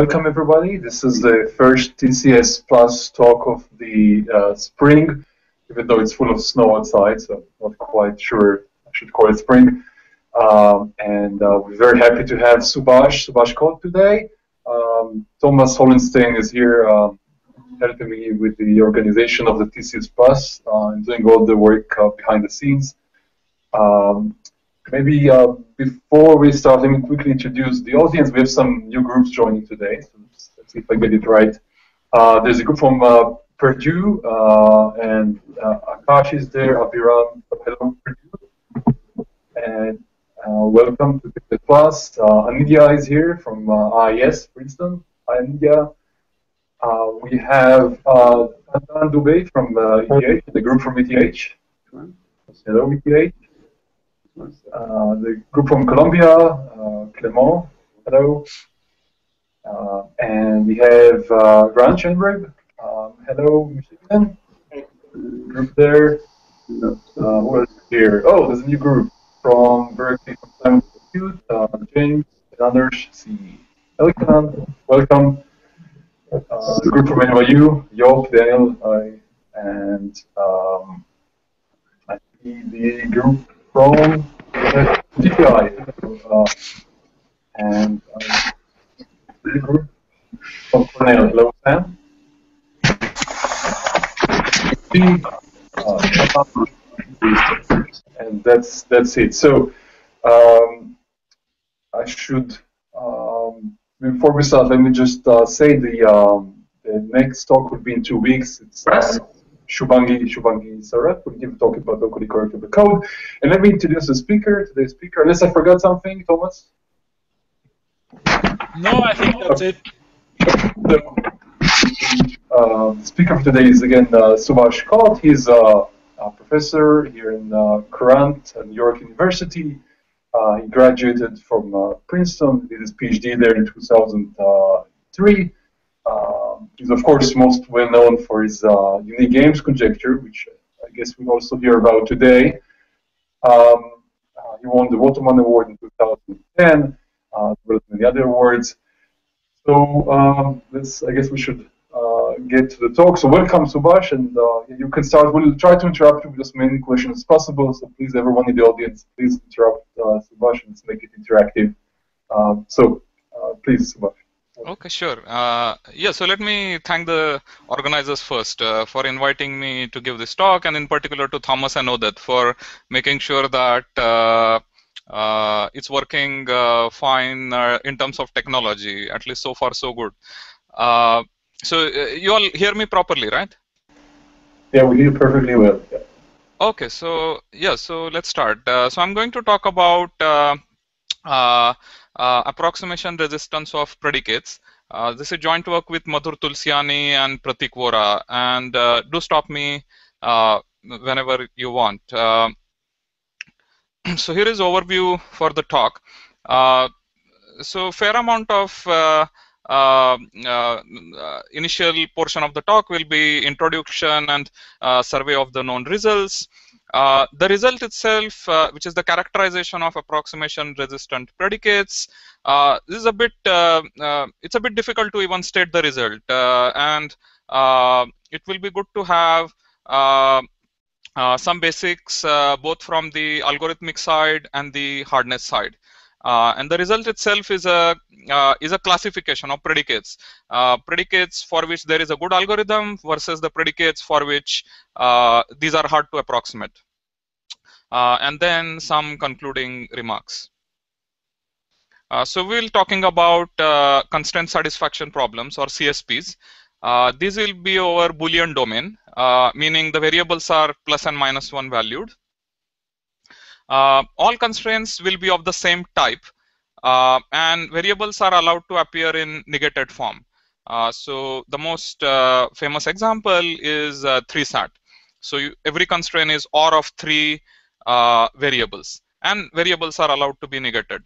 welcome everybody. This is the first TCS Plus talk of the uh, spring, even though it's full of snow outside, so I'm not quite sure I should call it spring. Um, and uh, we're very happy to have Subhash, Subhash Khot today. Um, Thomas Hollenstein is here um, helping me with the organization of the TCS Plus uh, and doing all the work uh, behind the scenes. Um, maybe uh, before we start, let me quickly introduce the audience. We have some new groups joining today. So let's, see if I get it right. Uh, there's a group from uh, Purdue, uh, and uh, Akash is there. Abiram, hello, Purdue. And welcome to the class. Anindya is here from IIS, Princeton. Hi, Anindya. we have uh, Dan Dubé from ETH, the group from ETH. Hello, ETH. Uh, the group from Columbia, uh, Clement, hello. Uh, and we have uh, Grant Schoenebeck, um, hello, Michigan. Group there. Uh, who is here? Oh, there's a new group from Berkeley, from Simon Institute, uh, James and others. See, welcome, welcome. Uh, the group from NYU, Job, Daniel, I, and um, I see the group from DPI uh, and uh, the from Cornell. Sam. and that's that's it. So um, I should um, before we start, let me just uh, say the um, the next talk will be in two weeks. It's uh, Shubhangi, Shubhangi Saraf will give a talk about locally correctable code. And let me introduce the speaker, today's speaker, unless I forgot something, Thomas? No, I think that's it. The uh, speaker for today is again uh, Subhash Khot. He's uh, a professor here in uh, Courant, New York University. Uh, he graduated from uh, Princeton, did his PhD there in 2003. Um, he's of course most well known for his uh, unique games conjecture, which I guess we also hear about today. Um, uh, he won the Waterman Award in 2010, uh, as well as many other awards. So um, let's, I guess we should uh, get to the talk. So welcome, Subhash, and uh, you can start. We'll try to interrupt you with as many questions as possible. So please, everyone in the audience, please interrupt uh, Subhash and make it interactive. Um, so please, Subhash. Okay, sure. Uh, yeah, so let me thank the organizers first uh, for inviting me to give this talk, and in particular to Thomas and Oded for making sure that uh, uh it's working uh, fine uh, in terms of technology. At least so far, so good. so you all hear me properly, right? Yeah, we hear perfectly well. Yeah. Okay, so yeah, so let's start. so I'm going to talk about uh, approximation resistance of predicates. Uh, this is joint work with Madhur Tulsiani and Pratik Worah, and uh, do stop me whenever you want. so here is overview for the talk. so fair amount of uh, uh, uh, initial portion of the talk will be introduction and survey of the known results. Uh, the result itself, uh, which is the characterization of approximation resistant predicates, uh, this is a bit, uh, uh, it's a bit difficult to even state the result. and it will be good to have some basics both from the algorithmic side and the hardness side. Uh, and the result itself is a uh, is a classification of predicates. Uh, predicates for which there is a good algorithm versus the predicates for which these are hard to approximate. Uh, and then some concluding remarks. Uh, so we'll talking about constraint satisfaction problems or CSPs. these will be over Boolean domain, meaning the variables are plus and minus one valued. Uh, all constraints will be of the same type uh, and variables are allowed to appear in negated form. Uh, so the most uh, famous example is 3SAT. So you, every constraint is OR of three variables and variables are allowed to be negated.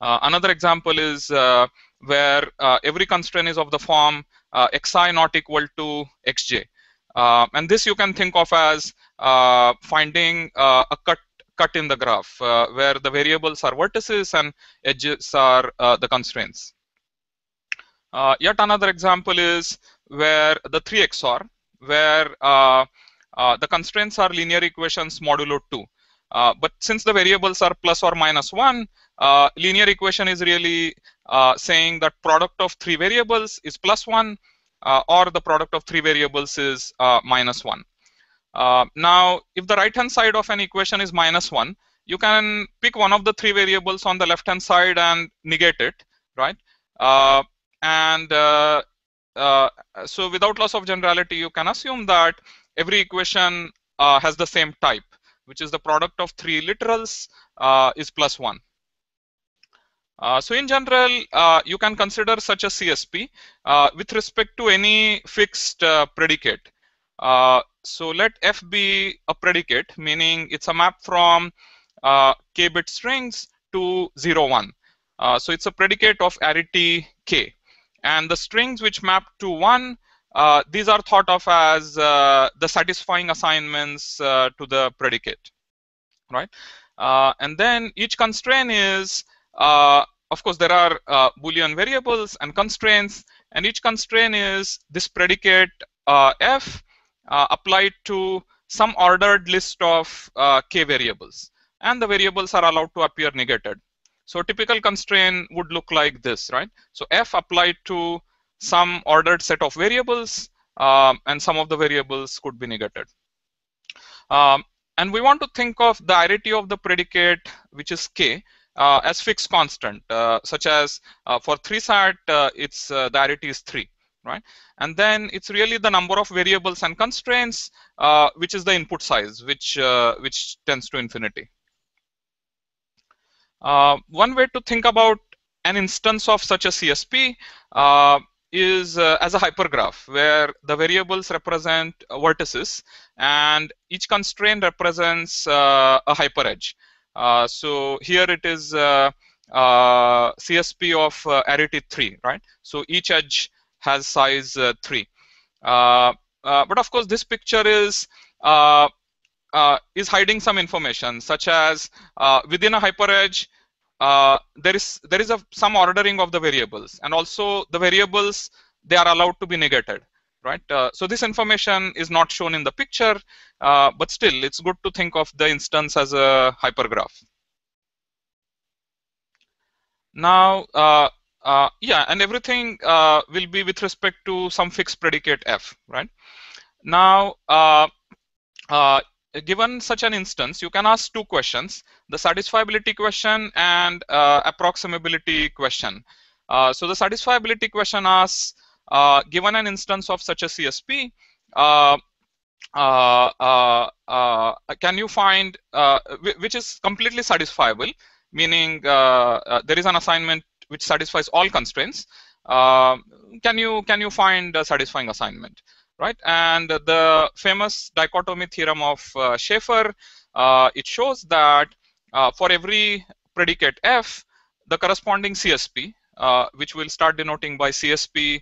another example is where every constraint is of the form xi not equal to xj. Uh, and this you can think of as uh, finding uh, a cut cut in the graph uh, where the variables are vertices and edges are uh, the constraints. Uh, yet another example is where the 3 XOR, where uh, uh, the constraints are linear equations modulo 2. Uh, but since the variables are plus or minus 1, uh, linear equation is really uh, saying that product of three variables is plus 1 or the product of three variables is minus 1. now, if the right-hand side of an equation is minus 1, you can pick one of the three variables on the left-hand side and negate it, right? and uh, uh, so without loss of generality, you can assume that every equation uh, has the same type, which is the product of three literals is plus one. Uh, so in general, uh, you can consider such a CSP uh, with respect to any fixed predicate. so let f be a predicate, meaning it's a map from k-bit strings to 0, 1. so it's a predicate of arity k. And the strings which map to 1, uh, these are thought of as uh, the satisfying assignments uh, to the predicate, right? Uh, and then each constraint is, uh, of course, there are Boolean variables and constraints, and each constraint is this predicate f applied to some ordered list of k variables. And the variables are allowed to appear negated. So typical constraint would look like this, right? So f applied to some ordered set of variables, um, and some of the variables could be negated. Um, and we want to think of the arity of the predicate, which is k, uh, as fixed constant, uh, such as uh, for 3 sat, uh, it's uh, the arity is 3, right? And then it's really the number of variables and constraints, uh, which is the input size, which which tends to infinity. One way to think about an instance of such a CSP is uh, as a hypergraph where the variables represent vertices and each constraint represents uh, a hyperedge. Uh, so here it is uh, CSP of arity 3, right? So each edge has size 3. but of course, this picture is uh, is hiding some information, such as uh, within a hyperedge, uh, there is there is a some ordering of the variables, and also the variables they are allowed to be negated, right? Uh, so this information is not shown in the picture, uh, but still, it's good to think of the instance as a hypergraph. Now, uh, yeah, and everything will be with respect to some fixed predicate f, right? Now, uh, uh, given such an instance, you can ask two questions, the satisfiability question and uh, approximability question. Uh, so the satisfiability question asks, uh, given an instance of such a CSP, uh, uh, uh, can you find, which is completely satisfiable, meaning there is an assignment which satisfies all constraints, can you can you find a satisfying assignment? Right? And the famous dichotomy theorem of uh, Schaefer, uh, it shows that uh, for every predicate f, the corresponding CSP, uh, which we'll start denoting by CSP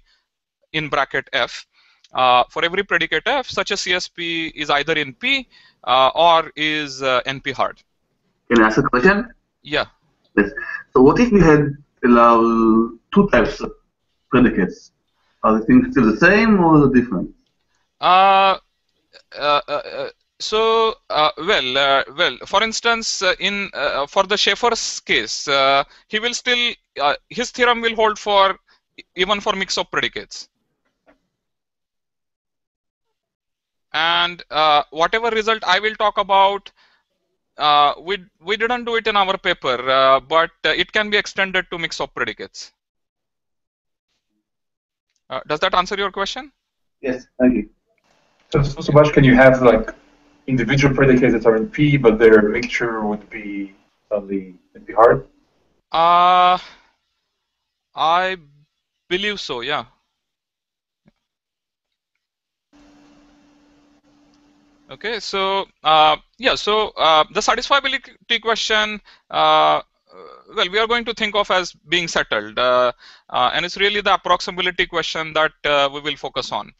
in bracket f, uh, for every predicate f, such a CSP is either in P uh, or is NP hard. Can I ask a question? Yeah. Yes. So what if we had allow two types of predicates? Are the things still the same or different? Uh, uh, uh, so well well for instance in for the Schaefer's case he will still his theorem will hold for even for mix of predicates and uh, whatever result I will talk about, uh, we we didn't do it in our paper, uh, but it can be extended to mix of predicates. does that answer your question? Yes, thank you. So, so much can you have like individual predicates that are in P, but their mixture would be suddenly it'd be hard? Uh, I believe so. Yeah. Okay, so uh, yeah, so uh, the satisfiability question, uh, well, we are going to think of as being settled, uh, uh, and it's really the approximability question that uh, we will focus on.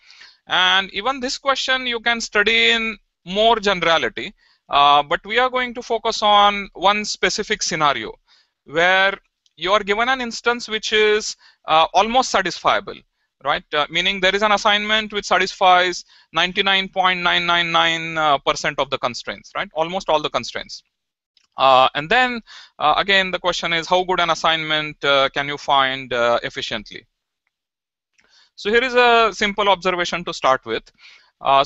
And even this question you can study in more generality, uh, but we are going to focus on one specific scenario where you are given an instance which is almost satisfiable right? Uh, meaning there is an assignment which satisfies 99.999% of the constraints, right? Almost all the constraints. Uh, and then uh, again, the question is how good an assignment can you find efficiently? So here is a simple observation to start with.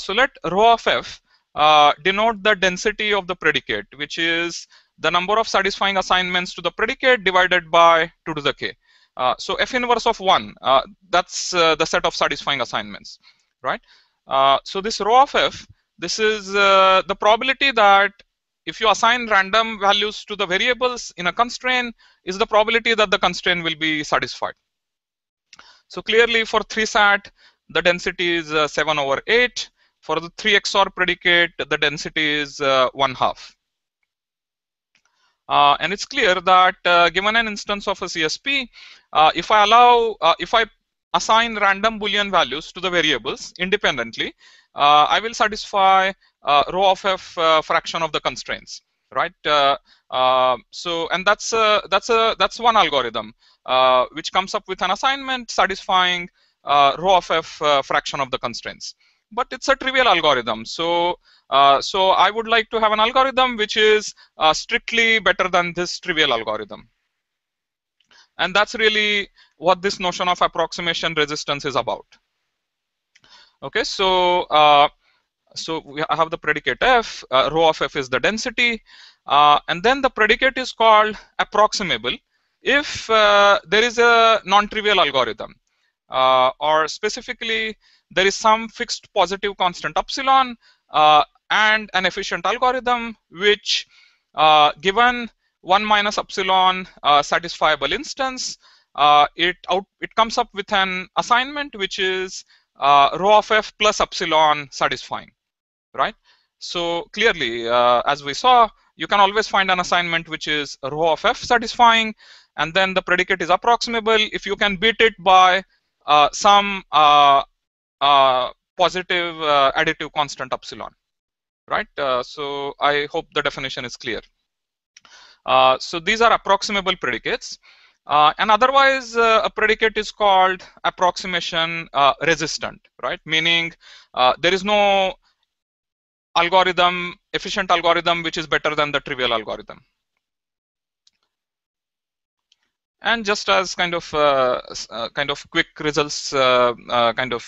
so let rho of f uh, denote the density of the predicate, which is the number of satisfying assignments to the predicate divided by 2 to the k. Uh, so f inverse of 1, uh, that's uh, the set of satisfying assignments, right? Uh, so this rho of f, this is uh, the probability that if you assign random values to the variables in a constraint, is the probability that the constraint will be satisfied. So clearly for 3 sat, the density is 7 over 8. For the 3 XOR predicate, the density is 1 half. Uh, and it's clear that uh, given an instance of a CSP, uh, if I allow, uh, if I assign random Boolean values to the variables independently, uh, I will satisfy uh, rho of f fraction of the constraints, right? so, and that's that's a that's one algorithm which comes up with an assignment satisfying rho of f fraction of the constraints but it's a trivial algorithm. So, uh, so I would like to have an algorithm which is uh, strictly better than this trivial algorithm. And that's really what this notion of approximation resistance is about. Okay, so uh, so we have the predicate f, uh, rho of f is the density, uh, and then the predicate is called approximable if uh, there is a non-trivial algorithm, or specifically there is some fixed positive constant epsilon uh, and an efficient algorithm which uh, given 1 minus epsilon uh, satisfiable instance uh, it out it comes up with an assignment which is uh, rho of f plus epsilon satisfying right? So clearly uh, as we saw you can always find an assignment which is rho of f satisfying and then the predicate is approximable if you can beat it by some uh, positive uh, additive constant epsilon, right? Uh, so I hope the definition is clear. so these are approximable predicates. Uh, and otherwise, uh, a predicate is called approximation uh, resistant, right? Meaning there is no algorithm, efficient algorithm, which is better than the trivial algorithm. And just as kind of uh, uh, kind of quick results, uh, kind of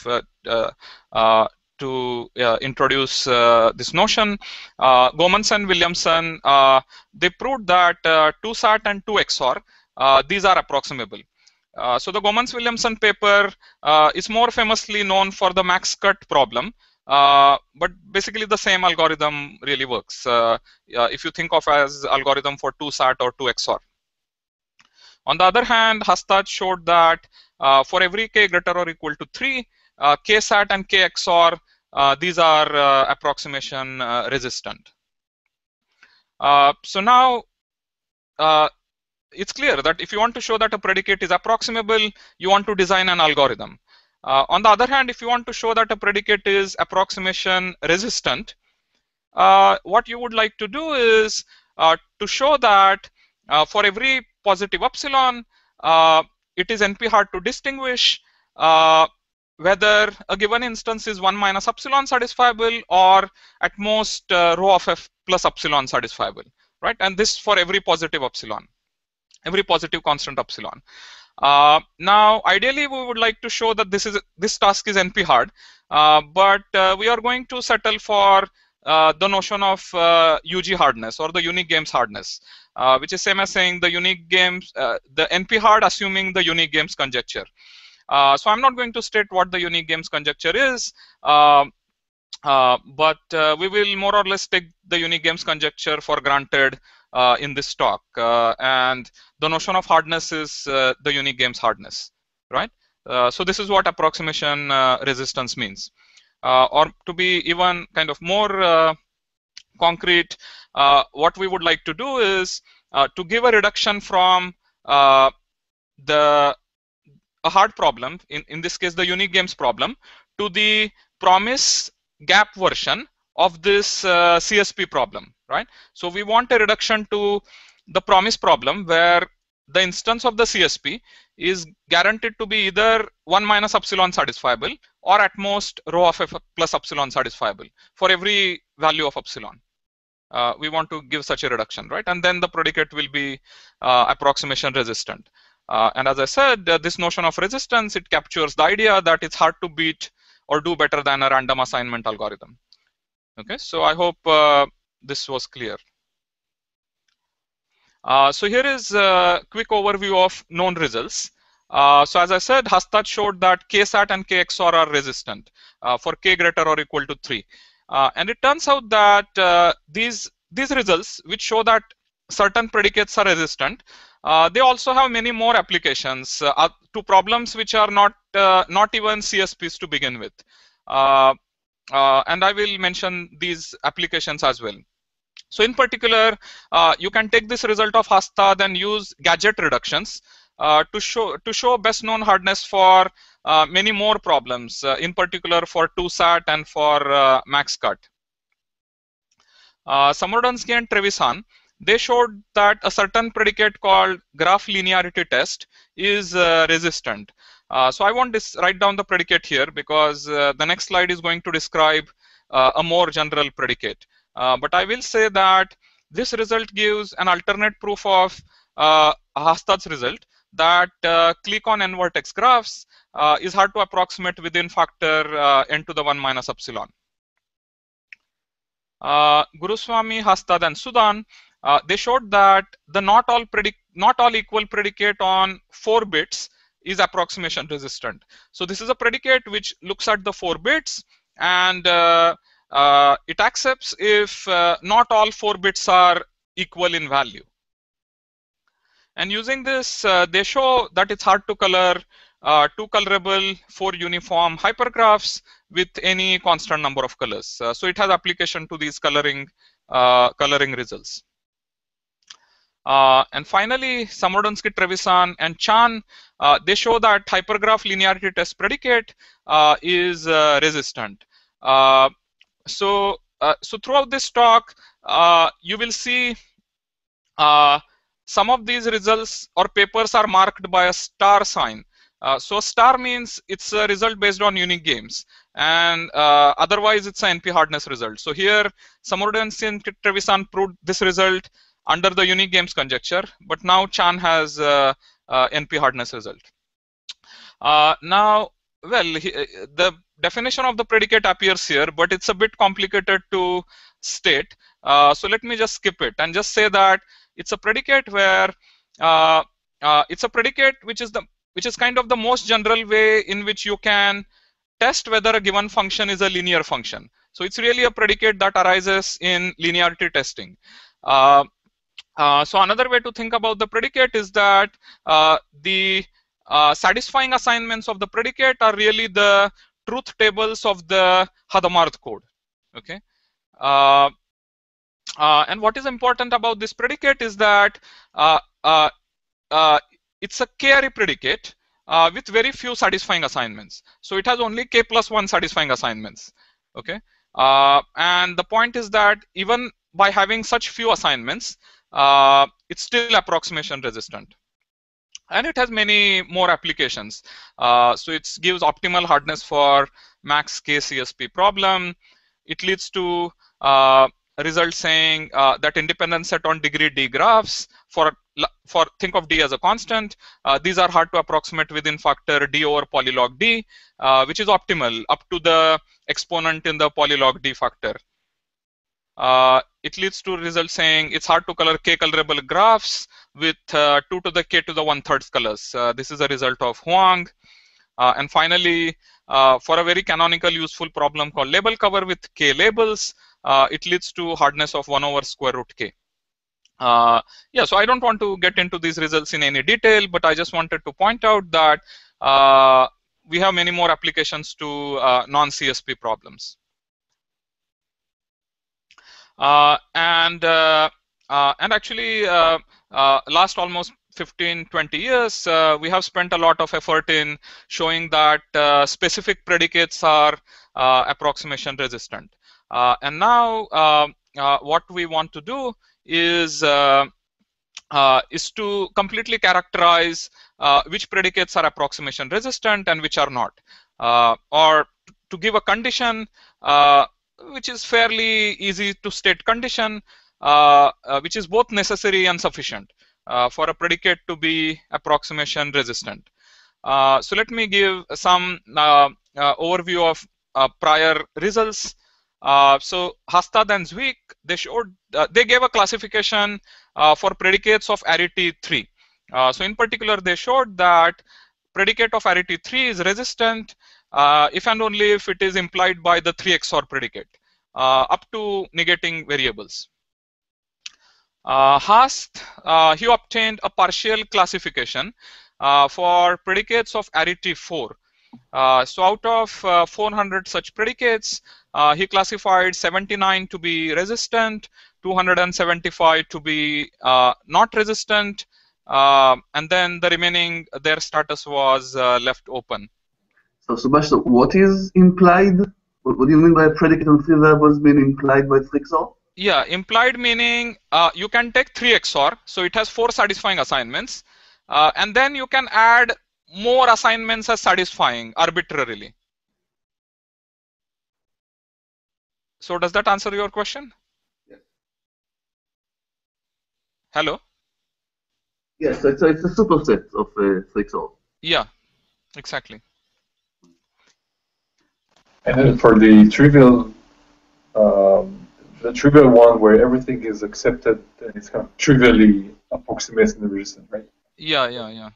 to uh, introduce uh, this notion. Uh, Goemans and Williamson, they proved that 2SAT and 2XOR, these are approximable. so the Goemans-Williamson paper is more famously known for the max cut problem. but basically the same algorithm really works if you think of as algorithm for 2SAT or 2XOR. On the other hand, Hastad showed that uh, for every k greater or equal to 3, uh, ksat and kxor, uh, these are uh, approximation uh, resistant. Uh, so now, it's clear that if you want to show that a predicate is approximable, you want to design an algorithm. on the other hand, if you want to show that a predicate is approximation resistant, what you would like to do is to show that for every positive epsilon, uh, it is NP hard to distinguish uh, whether a given instance is 1 minus epsilon satisfiable or at most uh, rho of f plus epsilon satisfiable, right? And this for every positive epsilon, every positive constant epsilon. Uh, now, ideally, we would like to show that this is this task is NP hard, uh, but uh, we are going to settle for the notion of UG hardness or the unique games hardness uh, which is same as saying the unique games, uh, the NP hard assuming the unique games conjecture. Uh, so I'm not going to state what the unique games conjecture is, um, uh, but uh, we will more or less take the unique games conjecture for granted uh, in this talk. and the notion of hardness is the unique games hardness, right? so this is what approximation resistance means. Or to be even kind of more concrete, uh, what we would like to do is uh, to give a reduction from uh, the a hard problem, in, in this case the unique games problem, to the promise gap version of this uh, CSP problem, right? So we want a reduction to the promise problem where the instance of the CSP is guaranteed to be either 1 minus epsilon satisfiable or at most rho of f plus epsilon satisfiable for every value of epsilon. Uh, we want to give such a reduction, right? And then the predicate will be uh, approximation resistant. Uh, and as I said, uh, this notion of resistance, it captures the idea that it's hard to beat or do better than a random assignment algorithm. Okay, so I hope uh, this was clear. Uh, so here is a quick overview of known results. Uh, so as I said, Hastad showed that KSAT and KXOR are resistant uh, for k greater or equal to 3. Uh, and it turns out that uh, these, these results, which show that certain predicates are resistant, uh, they also have many more applications to problems which are not, not even CSPs to begin with. and I will mention these applications as well. So in particular, uh, you can take this result of Hastad and use gadget reductions uh, to show to show best known hardness for uh, many more problems, uh, in particular for 2SAT and for uh, MaxCut. Uh, Samorodnitsky and Trevisan, they showed that a certain predicate called graph linearity test is uh, resistant. so I won't write down the predicate here because the next slide is going to describe a more general predicate. Uh, but I will say that this result gives an alternate proof of uh, Hastad's result that uh, clique on n vertex graphs uh, is hard to approximate within factor uh, n to the 1 minus epsilon. Uh, Guruswami, Hastad, and Sudan, they showed that the not all not all equal predicate on 4 bits is approximation resistant. So this is a predicate which looks at the 4 bits and uh, it accepts if uh, not all four bits are equal in value. And using this, uh, they show that it's hard to color uh, two colorable, four uniform hypergraphs with any constant number of colors. Uh, so it has application to these coloring uh, coloring results. and finally, Samorodnitsky, Trevisan, and Chan, they show that hypergraph linearity test predicate is resistant so uh, so throughout this talk uh, you will see uh, some of these results or papers are marked by a star sign. Uh, so star means it's a result based on unique games. And uh, otherwise it's an NP hardness result. So here Samorodnitsky and Trevisan proved this result under the unique games conjecture. But now Chan has uh, NP hardness result. Now well the definition of the predicate appears here, but it's a bit complicated to state. Uh, so let me just skip it and just say that it's a predicate where uh, uh, it's a predicate which is the which is kind of the most general way in which you can test whether a given function is a linear function. So it's really a predicate that arises in linearity testing. Uh, uh, so another way to think about the predicate is that uh, the satisfying assignments of the predicate are really the truth tables of the Hadamard code. Okay. Uh, uh, and what is important about this predicate is that uh, uh, uh it's a k-ary predicate with very few satisfying assignments. So it has only k plus one satisfying assignments. Okay. and the point is that even by having such few assignments, it's still approximation resistant and it has many more applications. Uh, so it gives optimal hardness for max KCSP problem. It leads to uh, saying uh, that independent set on degree D graphs for for think of D as a constant. Uh, these are hard to approximate within factor D over polylog D, uh, which is optimal up to the exponent in the polylog D factor. Uh, it leads to result saying it's hard to color k colorable graphs with uh, 2 to the k to the 1 third colors. Uh, this is a result of Huang. Uh, and finally, uh, for a very canonical useful problem called label cover with k labels, uh, it leads to hardness of 1 over square root k. yeah, so I don't want to get into these results in any detail, but I just wanted to point out that we have many more applications to non-CSP problems. Uh, and uh, uh, and actually, last almost 15, 20 years, uh, we have spent a lot of effort in showing that uh, specific predicates are uh, approximation resistant. and now, what we want to do is is to completely characterize which predicates are approximation resistant and which are not, or to give a condition which is fairly easy to state condition, uh, uh, which is both necessary and sufficient for a predicate to be approximation resistant. so let me give some overview of prior results. Uh, so Hastad and Zwick, they showed uh, they gave a classification uh, for predicates of arity 3. Uh, so in particular, they showed that predicate of arity 3 is resistant uh, if and only if it is implied by the 3 XOR predicate up to negating variables. Hast, he obtained a partial classification for predicates of arity 4. Uh, so out of uh, 400 such predicates, uh, he classified 79 to be resistant, 275 to be uh, not resistant, uh, and then the remaining, their status was uh, left open. So, Sebastian, what is implied? What, what, do you mean by predicate on three variables being implied by 3 XOR? Yeah, implied meaning uh, you can take 3 XOR, so it has four satisfying assignments, uh, and then you can add more assignments as satisfying arbitrarily. So does that answer your question? Yes. Hello? Yes, so it's a, it's a superset of uh, 3 XOR. Yeah, exactly. And then for the trivial, um, the trivial one where everything is accepted and it's kind of trivially approximating the resistance, right? Yeah, yeah, yeah.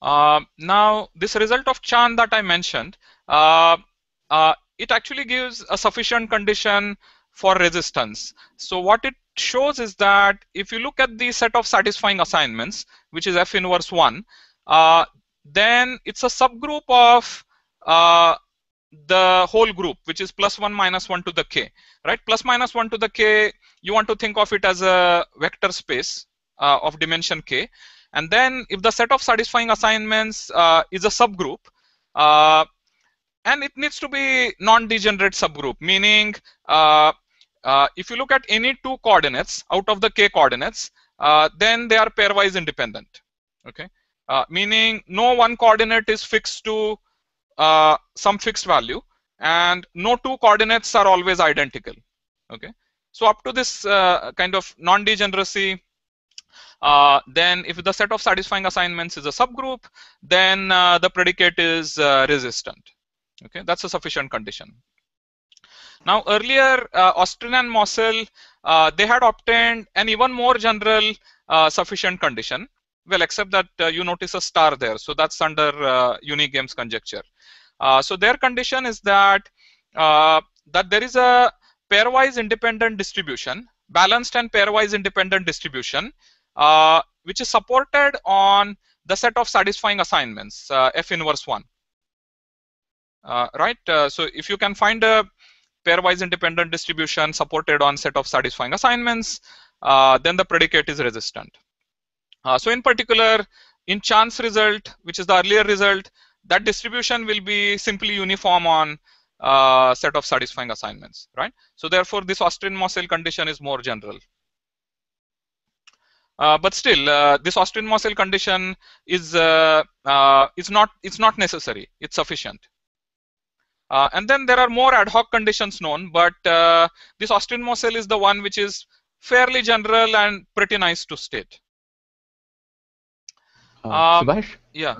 Uh, now, this result of Chan that I mentioned, uh, uh, it actually gives a sufficient condition for resistance. So what it shows is that if you look at the set of satisfying assignments, which is F inverse 1, uh, then it's a subgroup of uh, the whole group, which is plus 1 minus 1 to the k. Right? Plus minus 1 to the k, you want to think of it as a vector space uh, of dimension k. And then if the set of satisfying assignments uh, is a subgroup, uh, and it needs to be non-degenerate subgroup, meaning uh, uh, if you look at any two coordinates out of the k coordinates, then they are pairwise independent. Okay, meaning no one coordinate is fixed to some fixed value, and no two coordinates are always identical. Okay, so up to this kind of non-degeneracy uh, then if the set of satisfying assignments is a subgroup, then uh, the predicate is uh, resistant. Okay, that's a sufficient condition. Now earlier, uh, Austrin and Mossel, uh, they had obtained an even more general sufficient condition. Well, except that you notice a star there, so that's under unique games conjecture. so their condition is that that there is a pairwise independent distribution, balanced and pairwise independent distribution uh, which is supported on the set of satisfying assignments, uh, F inverse 1. Uh, right? so if you can find a pairwise independent distribution supported on set of satisfying assignments, then the predicate is resistant. So in particular, in Chan's result, which is the earlier result, that distribution will be simply uniform on uh, set of satisfying assignments, right? So therefore, this Austrin-Mossel condition is more general. Uh, but still, uh, this Austrin-Mossel condition is uh, uh, not it's not necessary. It's sufficient. Uh, and then there are more ad hoc conditions known, but this Austrin-Mossel is the one which is fairly general and pretty nice to state. Um, Subhash? Yeah.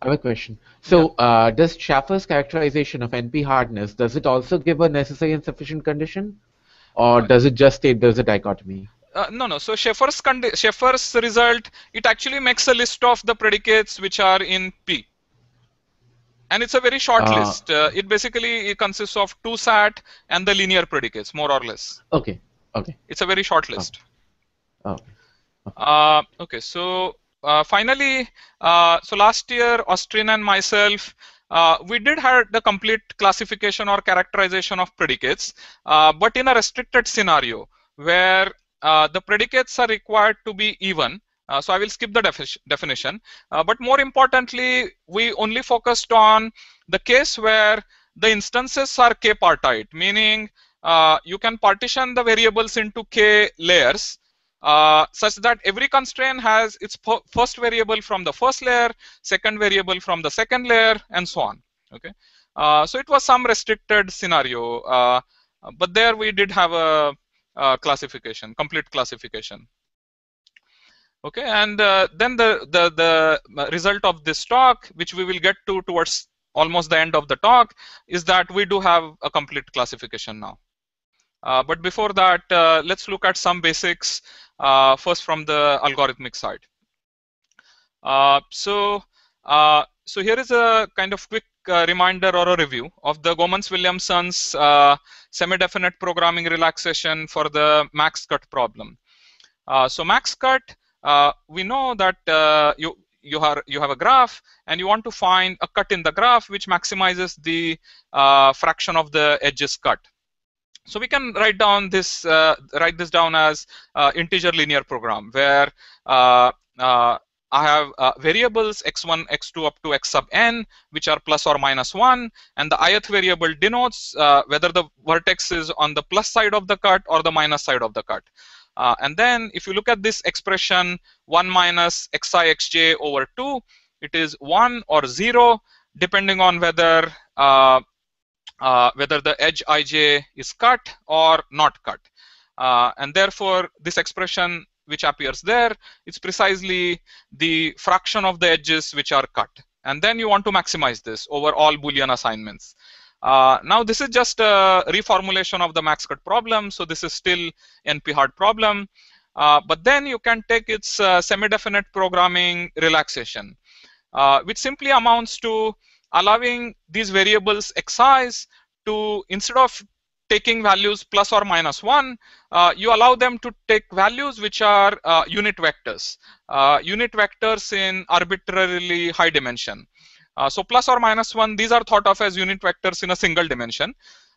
I have a question. So, yeah. does Schaefer's characterization of NP hardness does it also give a necessary and sufficient condition, or does it just state there's a dichotomy? Uh, no, no. So Schaefer's, Schaefer's result, it actually makes a list of the predicates which are in P. And it's a very short uh, list. Uh, it basically it consists of two sat and the linear predicates, more or less. Okay. Okay. It's a very short list. Oh. Okay. Uh, okay. So uh, finally, uh, so last year, Austrin and myself, we did have the complete classification or characterization of predicates, but in a restricted scenario where uh, the predicates are required to be even. Uh, so I will skip the defi definition. Uh, but more importantly, we only focused on the case where the instances are k-partite, meaning uh, you can partition the variables into k layers uh, such that every constraint has its first variable from the first layer, second variable from the second layer, and so on. Okay, uh, so it was some restricted scenario, uh, but there we did have a, a classification, complete classification. Okay, and uh, then the, the the result of this talk, which we will get to towards almost the end of the talk, is that we do have a complete classification now. Uh, but before that, uh, let's look at some basics uh, first from the algorithmic side. Uh, so, uh, so here is a kind of quick uh, reminder or a review of the Goemans-Williamson's semi-definite programming relaxation for the max cut problem. so max cut, we know that you you have you have a graph and you want to find a cut in the graph which maximizes the uh, fraction of the edges cut. So we can write down this uh, write this down as uh, integer linear program where uh, uh, I have uh, variables x1, x2 up to x sub n, which are plus or minus 1, and the ith variable denotes whether the vertex is on the plus side of the cut or the minus side of the cut. and then if you look at this expression 1 minus xi xj over 2, it is 1 or 0 depending on whether uh, whether the edge ij is cut or not cut. Uh, and therefore, this expression which appears there, it's precisely the fraction of the edges which are cut. And then you want to maximize this over all Boolean assignments. Uh, now this is just a reformulation of the max cut problem, so this is still NP-hard problem. Uh, but then you can take its uh, semi-definite programming relaxation, which simply amounts to allowing these variables x's to instead of taking values plus or minus 1, uh, you allow them to take values which are uh, unit vectors, uh, unit vectors in arbitrarily high dimension. Uh, so plus or minus 1, these are thought of as unit vectors in a single dimension.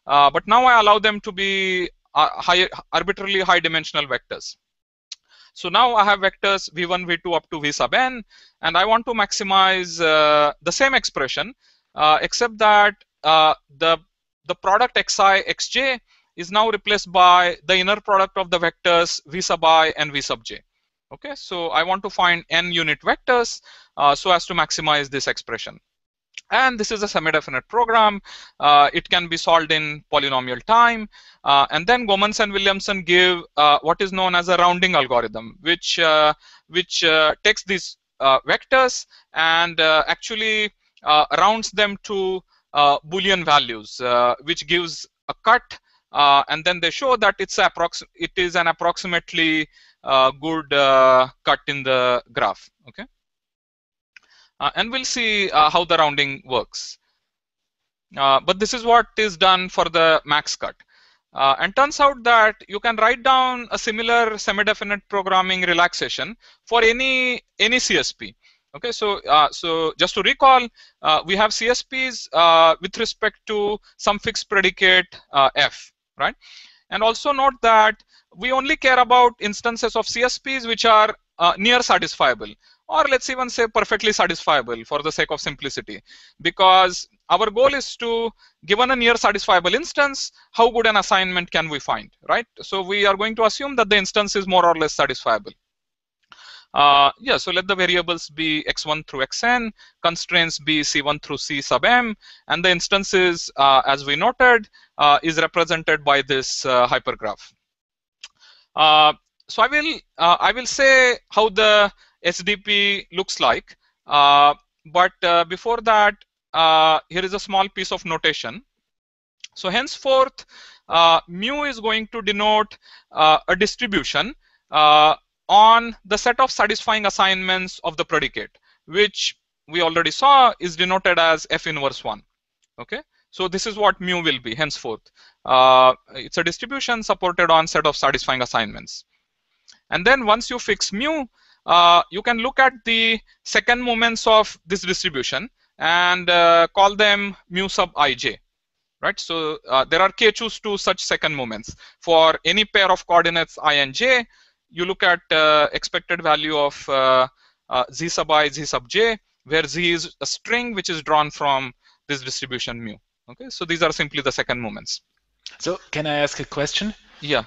Uh, but now I allow them to be uh, high, arbitrarily high dimensional vectors. So now I have vectors v1, v2 up to v sub n, and I want to maximize the same expression uh, except that uh, the the product xi xj is now replaced by the inner product of the vectors v sub i and v sub j. Okay, so I want to find n unit vectors uh, so as to maximize this expression. And this is a semi-definite program. Uh, it can be solved in polynomial time. Uh, and then Goemans and Williamson give uh, what is known as a rounding algorithm, which which takes these vectors and actually uh, rounds them to uh, Boolean values, uh, which gives a cut, and then they show that it's approx it is an approximately good cut in the graph. Okay, and we'll see how the rounding works. but this is what is done for the max cut. Uh, and turns out that you can write down a similar semi-definite programming relaxation for any any CSP. Okay, so uh, so just to recall, uh, we have CSPs uh, with respect to some fixed predicate uh, f, right? And also note that we only care about instances of CSPs which are uh, near satisfiable, or let's even say perfectly satisfiable for the sake of simplicity, because our goal is to, given a near satisfiable instance, how good an assignment can we find, right? So we are going to assume that the instance is more or less satisfiable. Uh, yeah, so let the variables be x1 through xn, constraints be c1 through c sub m, and the instances, uh, as we noted, uh, is represented by this uh, hypergraph. Uh, so I will uh, I will say how the SDP looks like, uh, but uh, before that, uh, here is a small piece of notation. So henceforth, mu is going to denote a distribution on the set of satisfying assignments of the predicate, which we already saw is denoted as f inverse 1. Okay, so this is what mu will be henceforth. Uh, it's a distribution supported on set of satisfying assignments. And then once you fix mu, uh, you can look at the second moments of this distribution and uh, call them mu sub ij. Right, so uh, there are k choose two such second moments for any pair of coordinates i and j you look at uh, expected value of uh, uh, z sub i, z sub j, where z is a string which is drawn from this distribution mu. Okay, so these are simply the second moments. So can I ask a question? Yeah.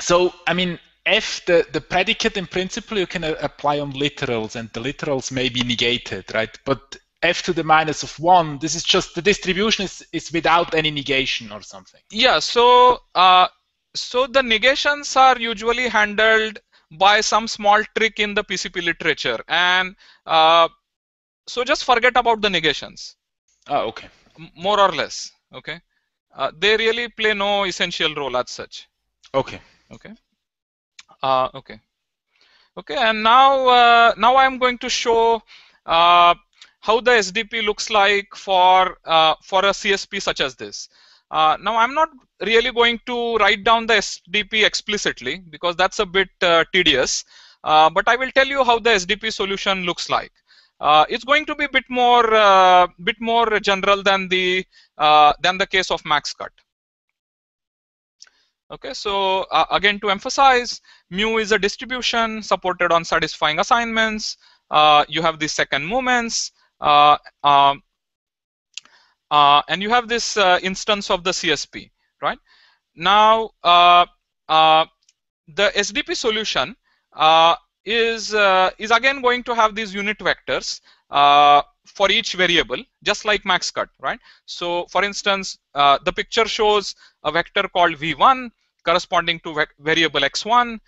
So I mean, f the the predicate in principle you can uh, apply on literals, and the literals may be negated, right? But f to the minus of one, this is just the distribution is is without any negation or something. Yeah. So uh, so the negations are usually handled by some small trick in the PCP literature, and uh, so just forget about the negations. Oh, okay. More or less. Okay. Uh, they really play no essential role as such. Okay. Okay. Uh, okay. Okay, and now uh, now I am going to show uh, how the SDP looks like for uh, for a CSP such as this. Uh, now I'm not really going to write down the SDP explicitly because that's a bit uh, tedious, but I will tell you how the SDP solution looks like. it's going to be a bit more bit more general than the than the case of MaxCut. Okay, so uh, again to emphasize, mu is a distribution supported on satisfying assignments. Uh, you have the second moments, uh, um, uh and you have this uh, instance of the CSP, right? Now, uh, the SDP solution is is again going to have these unit vectors for each variable, just like max cut, right? So, for instance, the picture shows a vector called v1 corresponding to variable x1,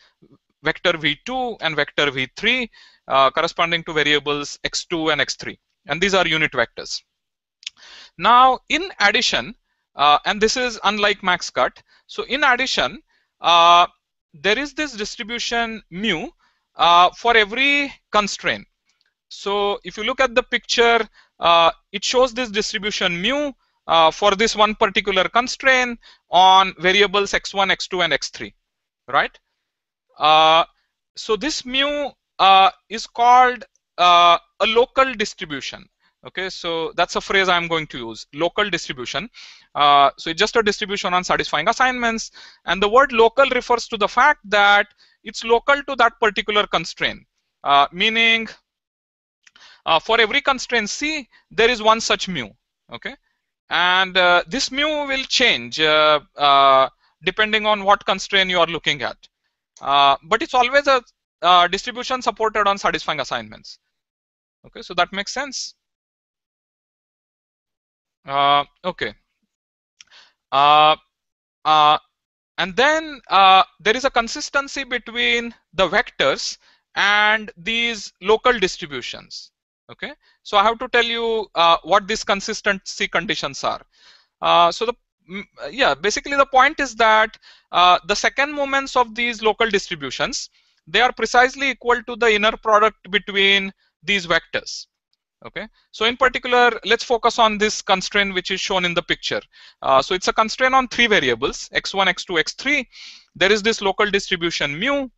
vector v2, and vector v3 uh, corresponding to variables x2 and x3. And these are unit vectors. Now, in addition, uh, and this is unlike max cut, so in addition, uh, there is this distribution mu uh, for every constraint. So if you look at the picture, uh, it shows this distribution mu uh, for this one particular constraint on variables x1, x2, and x3, right? Uh, so this mu uh, is called uh, a local distribution. Okay, so that's a phrase I'm going to use, local distribution. Uh, so it's just a distribution on satisfying assignments. And the word local refers to the fact that it's local to that particular constraint, meaning Uh, for every constraint C, there is one such mu. Okay, and uh, this mu will change uh, uh, depending on what constraint you are looking at. Uh, but it's always a uh, distribution supported on satisfying assignments. Okay, so that makes sense. okay. and then there is a consistency between the vectors and these local distributions okay. So i have to tell you uh, what these consistency conditions are. Uh, so the mm, yeah basically the point is that uh, the second moments of these local distributions they are precisely equal to the inner product between these vectors. Okay. So in particular let's focus on this constraint which is shown in the picture. Uh, so it's a constraint on three variables x1 x2 x3 there is this local distribution mu.